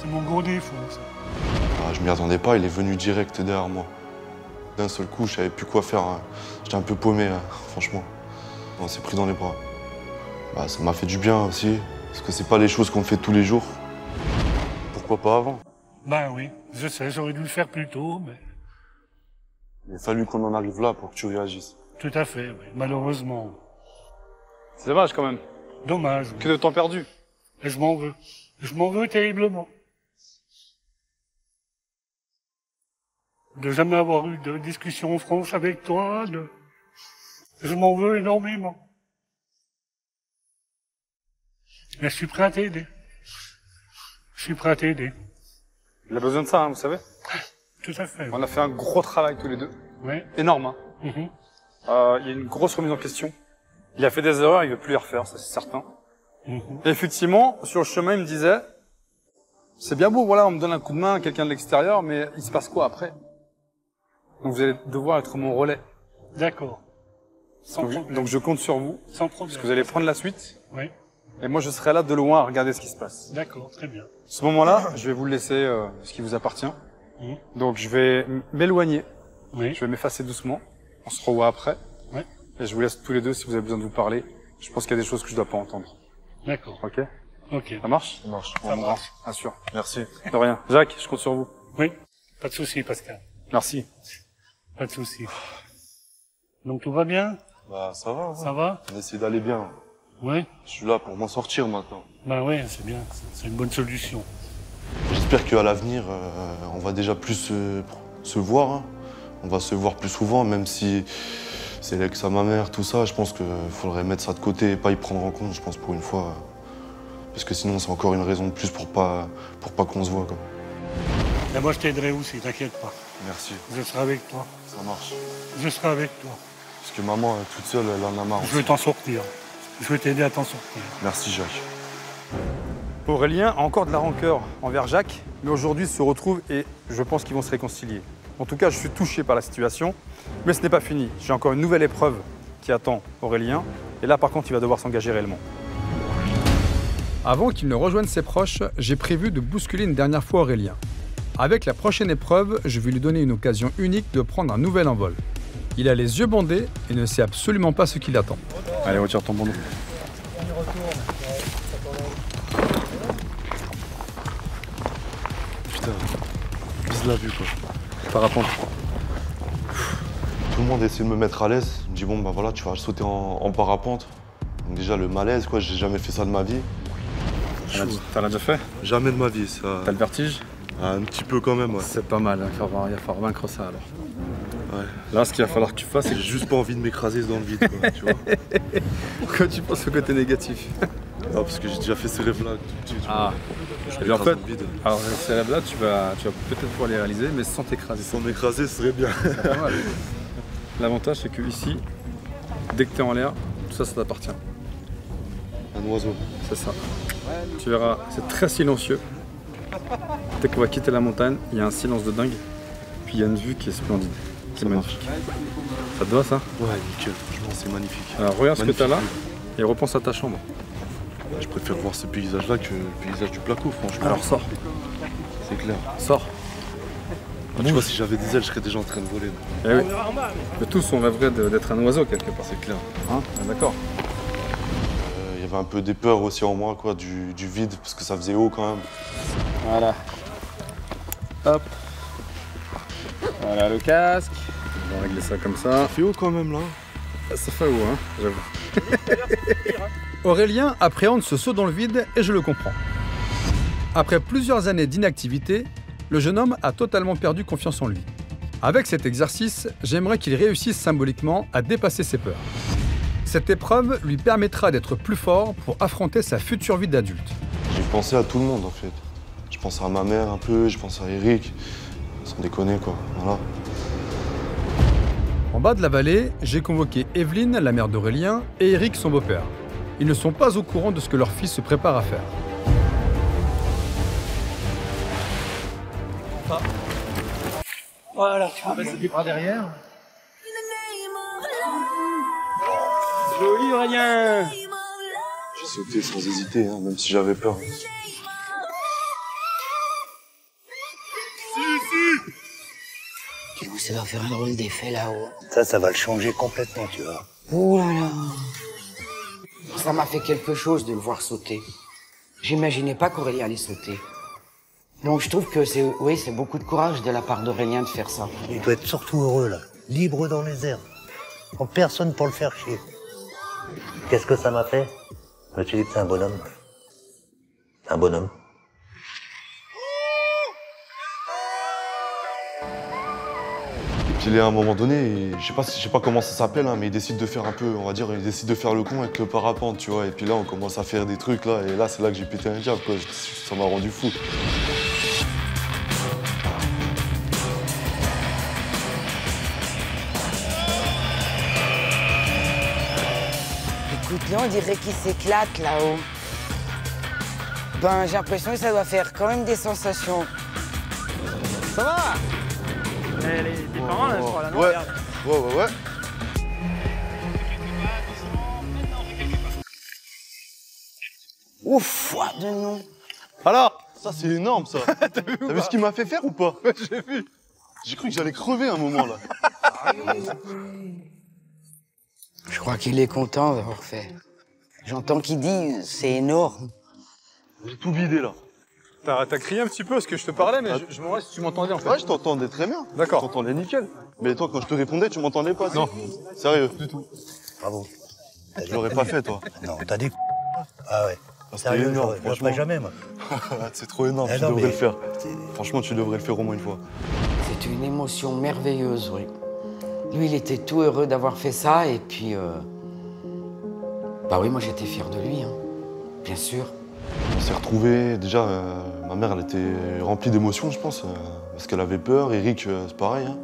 C'est mon gros défaut, ça. Ah, je m'y attendais pas, il est venu direct derrière moi. D'un seul coup, je savais plus quoi faire. hein. J'étais un peu paumé, hein, franchement. On s'est pris dans les bras. Bah, ça m'a fait du bien aussi, parce que c'est pas les choses qu'on fait tous les jours. Pourquoi pas avant? Ben oui, je sais, j'aurais dû le faire plus tôt, mais Il a fallu qu'on en arrive là pour que tu réagisses. tout à fait, oui. malheureusement. C'est dommage quand même. Dommage. Que de temps perdu. Et je m'en veux. Je m'en veux terriblement. De jamais avoir eu de discussion franche avec toi, de... je m'en veux énormément. Mais je suis prêt à t'aider. Je suis prêt à t'aider. Il a besoin de ça, hein, vous savez. Tout à fait. On a fait un gros travail tous les deux. Oui. Énorme. hein. Mhm. Euh, il y a une grosse remise en question. Il a fait des erreurs, il veut plus les refaire, ça c'est certain. Mhm. Et effectivement, sur le chemin, il me disait, c'est bien beau, voilà, on me donne un coup de main, quelqu'un de l'extérieur, mais il se passe quoi après? Donc vous allez devoir être mon relais. D'accord. Sans Donc, problème. donc je compte sur vous, Sans problème. parce que vous allez prendre la suite. Oui. Et moi, je serai là de loin à regarder ce qui se passe. D'accord, très bien. À ce moment-là, je vais vous laisser euh, ce qui vous appartient. Donc je vais m'éloigner. Oui. Je vais m'effacer doucement. On se revoit après. Ouais. Et je vous laisse tous les deux si vous avez besoin de vous parler. Je pense qu'il y a des choses que je dois pas entendre. D'accord. Ok? Ok. Ça marche? Ça marche. Ça marche. Assure. Merci. De rien. Jacques, je compte sur vous. Oui. Pas de souci, Pascal. Merci. Pas de souci. Donc tout va bien? Bah, ça va. ouais. Ça va? On essaie d'aller bien. Oui. Je suis là pour m'en sortir maintenant. Ben oui, c'est bien. C'est une bonne solution. J'espère qu'à l'avenir, euh, on va déjà plus se, voir. hein. On va se voir plus souvent, même si c'est l'ex à ma mère, tout ça. Je pense qu'il faudrait mettre ça de côté et pas y prendre en compte, je pense, pour une fois. Parce que sinon, c'est encore une raison de plus pour pas, pour pas qu'on se voit. Quoi. Et moi, je t'aiderai aussi, t'inquiète pas. Merci, Je serai avec toi. ça marche. Je serai avec toi. Parce que maman, euh, toute seule, elle en a marre. Je vais t'en sortir. Je vais t'aider à t'en sortir. Merci, Jacques. Aurélien a encore de la rancœur envers Jacques, mais aujourd'hui ils se retrouvent et je pense qu'ils vont se réconcilier. En tout cas, je suis touché par la situation, mais ce n'est pas fini. J'ai encore une nouvelle épreuve qui attend Aurélien, et là par contre il va devoir s'engager réellement. Avant qu'il ne rejoigne ses proches, j'ai prévu de bousculer une dernière fois Aurélien. Avec la prochaine épreuve, je vais lui donner une occasion unique de prendre un nouvel envol. Il a les yeux bandés et ne sait absolument pas ce qui l'attend. Allez, retire ton bandeau. Vise la vue, quoi. Parapente. Tout le monde essaie de me mettre à l'aise. Il me dit, bon, bah voilà, tu vas sauter en, en parapente. Donc déjà, le malaise, quoi, j'ai jamais fait ça de ma vie. T'as déjà fait? Jamais de ma vie, ça. T'as le vertige? Un petit peu quand même, ouais. C'est pas mal, hein. il va falloir- vaincre ça alors. Ouais. Là, ce qu'il va falloir que tu fasses, c'est J'ai juste pas envie de m'écraser dans le vide, quoi, tu vois. quand tu penses au côté négatif? Non, parce que j'ai déjà fait ces rêves-là tout petit, tu Ah. vois. Et en fait, alors ces rêves-là, tu vas, tu vas peut-être pouvoir les réaliser, mais sans t'écraser. Sans m'écraser, ce serait bien. C'est. L'avantage, c'est que ici, dès que tu es en l'air, tout ça, ça t'appartient. Un oiseau. C'est ça. Tu verras, c'est très silencieux. Dès qu'on va quitter la montagne, il y a un silence de dingue. Puis il y a une vue qui est splendide, qui est magnifique. Ça te va ça? Ouais, nickel, franchement, c'est magnifique. Alors regarde ce que tu as là et repense à ta chambre. Vue. Je préfère voir ce paysage-là que le paysage du placo, franchement. Alors sors, C'est clair. sors. Ah, tu vois, si j'avais des ailes, je serais déjà en train de voler. Eh oui. Mais tous, on rêverait d'être un oiseau quelque part. C'est clair. Hein? D'accord. Euh, Il y avait un peu des peurs aussi en moi, quoi, du, du vide, parce que ça faisait haut quand même. Voilà. Hop. Voilà le casque. On va régler ça comme ça. Ça fait haut quand même là. Ça fait haut, hein, j'avoue. Aurélien appréhende ce saut dans le vide et je le comprends. Après plusieurs années d'inactivité, le jeune homme a totalement perdu confiance en lui. Avec cet exercice, j'aimerais qu'il réussisse symboliquement à dépasser ses peurs. Cette épreuve lui permettra d'être plus fort pour affronter sa future vie d'adulte. J'ai pensé à tout le monde en fait. Je pense à ma mère un peu, je pense à Eric. Sans déconner quoi, voilà. En bas de la vallée, j'ai convoqué Evelyne, la mère d'Aurélien, et Eric, son beau-père. Ils ne sont pas au courant de ce que leur fils se prépare à faire. Voilà, tu peux passer par derrière. Joli, Aurélien J'ai sauté sans hésiter, hein, même si j'avais peur. Que ça va faire un drôle d'effet là-haut Ça, ça va le changer complètement, tu vois. Ouh là là Ça m'a fait quelque chose de le voir sauter. J'imaginais pas qu'Aurélien allait sauter. Donc je trouve que c'est oui, c'est beaucoup de courage de la part d'Aurélien de faire ça. Il doit être surtout heureux, là. Libre dans les airs. En personne pour le faire chier. Qu'est-ce que ça m'a fait? Je me suis que c'est un bonhomme. Un bonhomme. Et puis il est à un moment donné, je sais pas, si- je sais pas comment ça s'appelle, hein, mais il décide de faire un peu, on va dire, il décide de faire le con avec le parapente, tu vois. Et puis là, on commence à faire des trucs là, et là, c'est là que j'ai pété un câble, quoi. Ça m'a rendu fou. Écoute, là, on dirait qu'il s'éclate là-haut. Ben, j'ai l'impression que ça doit faire quand même des sensations. Ça va? Parents, là, sur la Ouais, ouais, ouais, ouais. Ouf, de non. Alors? Ça, c'est énorme, ça. T'as vu, ce qu'il m'a fait faire ou pas? J'ai vu. J'ai cru que j'allais crever un moment, là. Je crois qu'il est content d'avoir fait. J'entends qu'il dit c'est énorme. J'ai tout vidé, là. T'as crié un petit peu parce que je te parlais, mais je, je me demandais si tu m'entendais en fait. Ouais, je t'entendais très bien. D'accord. Je t'entendais nickel. Mais toi, quand je te répondais, tu m'entendais pas Non. Sérieux Du tout. Bravo. Je l'aurais pas fait, toi. Non, t'as dit Ah ouais. C'était Sérieux, énorme, franchement. jamais, moi. c'est trop énorme, Eh tu non, devrais mais le faire. Franchement, tu devrais le faire au moins une fois. C'est une émotion merveilleuse, oui. Lui, il était tout heureux d'avoir fait ça, et puis. euh, Bah oui, moi j'étais fier de lui, hein. bien sûr. On s'est retrouvés. Déjà, euh, ma mère, elle était remplie d'émotions, je pense, euh, parce qu'elle avait peur. Eric, euh, c'est pareil. hein.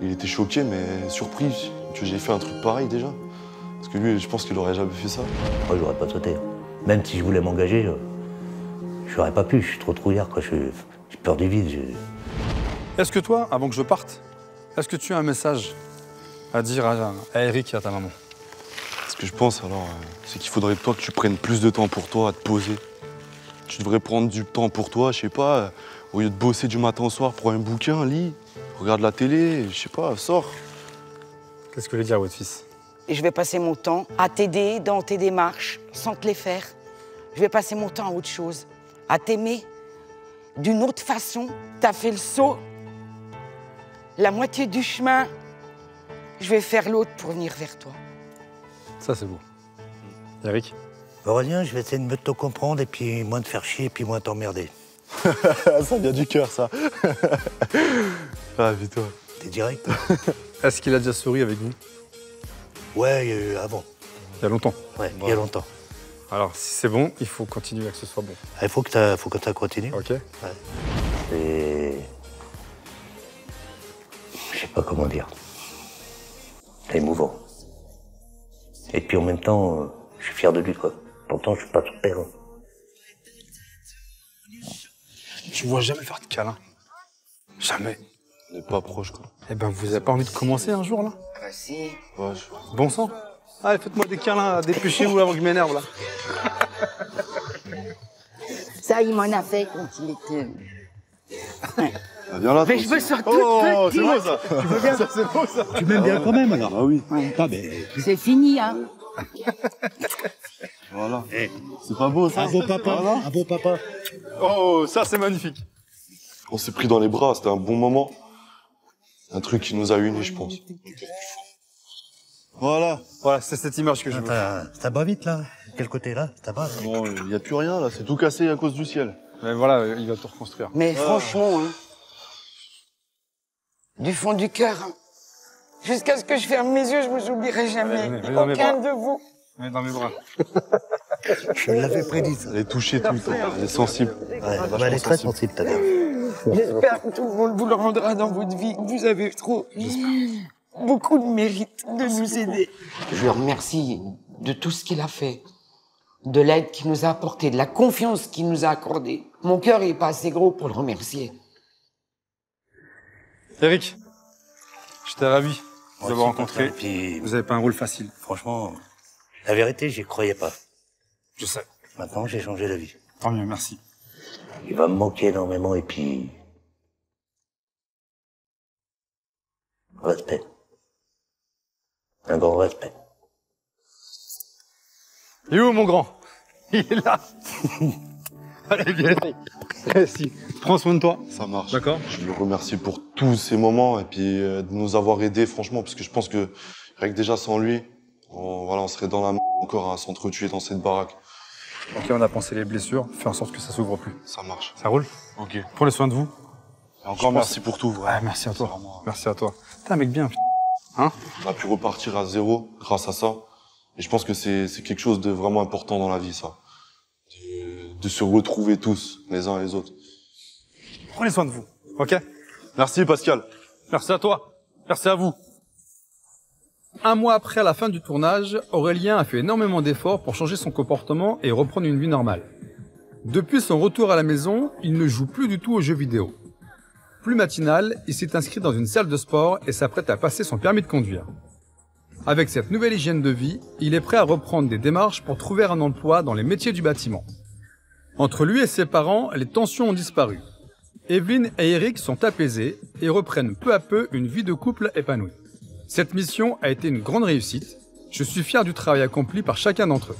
Il était choqué, mais surpris que j'ai fait un truc pareil déjà. Parce que lui, je pense qu'il aurait jamais fait ça. Moi, j'aurais pas sauté. Même si je voulais m'engager, euh, j'aurais pas pu. Je suis trop trouillard, quoi. Je- J'ai peur du vide. je- Est-ce que toi, avant que je parte, est-ce que tu as un message à dire à, à Eric et à ta maman? Ce que je pense alors, c'est qu'il faudrait toi que tu prennes plus de temps pour toi, à te poser. Tu devrais prendre du temps pour toi, je sais pas, euh, au lieu de bosser du matin au soir, prends un bouquin, lis, regarde la télé, je sais pas, sors. Qu'est-ce que voulait dire votre fils? Et je vais passer mon temps à t'aider dans tes démarches, sans te les faire. Je vais passer mon temps à autre chose, à t'aimer d'une autre façon. T'as fait le saut, la moitié du chemin. Je vais faire l'autre pour venir vers toi. Ça, c'est beau. Eric? Aurélien, je vais essayer de mieux te comprendre et puis moins te faire chier et puis moins t'emmerder. ça vient du cœur, ça. ah, putain. T'es direct Est-ce qu'il a déjà souri avec vous? Ouais, euh, avant. Il y a longtemps. Ouais, il y a longtemps. Alors, si c'est bon, il faut continuer à que ce soit bon. Il faut que ça faut que continue. Ok. C'est. Je sais pas comment dire. C'est émouvant. Et puis en même temps, euh, je suis fier de lui, quoi. Pourtant, je suis pas père. hein. Je vois jamais faire de câlin. Jamais. On n'est pas proche, quoi. Eh ben, vous avez pas envie de commencer un jour, là? Bah si. Ouais, je- Bon sang Allez, faites-moi des câlins, dépêchez-vous avant que je m'énerve, là. Ça, il m'en a fait quand il était. Ah, viens là, Mais je me aussi. sens toute Oh, c'est petite. beau, ça Tu veux bien Ça, c'est beau, ça Tu m'aimes bien quand même, alors Ah oui. Ah, C'est fini, hein Voilà. C'est pas beau, ça Un beau papa, Voilà. un beau papa. Oh, ça, c'est magnifique. On s'est pris dans les bras, c'était un bon moment. Un truc qui nous a unis, je pense. Voilà. Voilà, c'est cette image que je veux. Ça, ça bat vite, là Quel côté, là? Ça bat Non, il n'y a plus rien, là. C'est tout cassé à cause du ciel. Mais voilà, il va tout reconstruire. Mais franchement, hein, du fond du cœur, hein, jusqu'à ce que je ferme mes yeux, je vous oublierai jamais. Aucun de vous. Mais dans mes bras. Je l'avais prédit, ça. Elle est touchée tout le temps. Elle est sensible. Ouais, bah, elle est très sensible. sensible, ta mère. J'espère que tout le monde vous le rendra dans votre vie. Vous avez trop. beaucoup de mérite de nous aider. Je le remercie de tout ce qu'il a fait, de l'aide qu'il nous a apportée, de la confiance qu'il nous a accordée. Mon cœur est pas assez gros pour le remercier. Eric, j'étais ravi de vous avoir rencontré. Puis- Vous n'avez pas un rôle facile. Franchement, la vérité, j'y croyais pas. Je sais. Maintenant, j'ai changé d'avis. Tant mieux, merci. Il va me manquer énormément et puis. Respect. Un grand respect. Il est où mon grand? Il est là Allez, viens. Merci. Prends soin de toi. Ça marche. D'accord. Je le remercie pour tous ces moments et puis euh, de nous avoir aidés, franchement, parce que je pense que rien que déjà sans lui, on, voilà, on serait dans la m- encore à s'entretuer dans cette baraque. Ok, on a pensé les blessures, fait en sorte que ça s'ouvre plus. Ça marche. Ça roule Ok. Prenez soin de vous. Et encore Je merci pense- pour tout. Ouais, merci à toi. Merci à toi. T'es un mec bien. putain. Hein On a pu repartir à zéro grâce à ça. Et je pense que c'est c'est quelque chose de vraiment important dans la vie, ça. De, de se retrouver tous, les uns et les autres. Prenez soin de vous. Ok? Merci Pascal. Merci à toi. Merci à vous. Un mois après la fin du tournage, Aurélien a fait énormément d'efforts pour changer son comportement et reprendre une vie normale. Depuis son retour à la maison, il ne joue plus du tout aux jeux vidéo. Plus matinal, il s'est inscrit dans une salle de sport et s'apprête à passer son permis de conduire. Avec cette nouvelle hygiène de vie, il est prêt à reprendre des démarches pour trouver un emploi dans les métiers du bâtiment. Entre lui et ses parents, les tensions ont disparu. Evelyne et Eric sont apaisés et reprennent peu à peu une vie de couple épanouie. Cette mission a été une grande réussite. Je suis fier du travail accompli par chacun d'entre eux.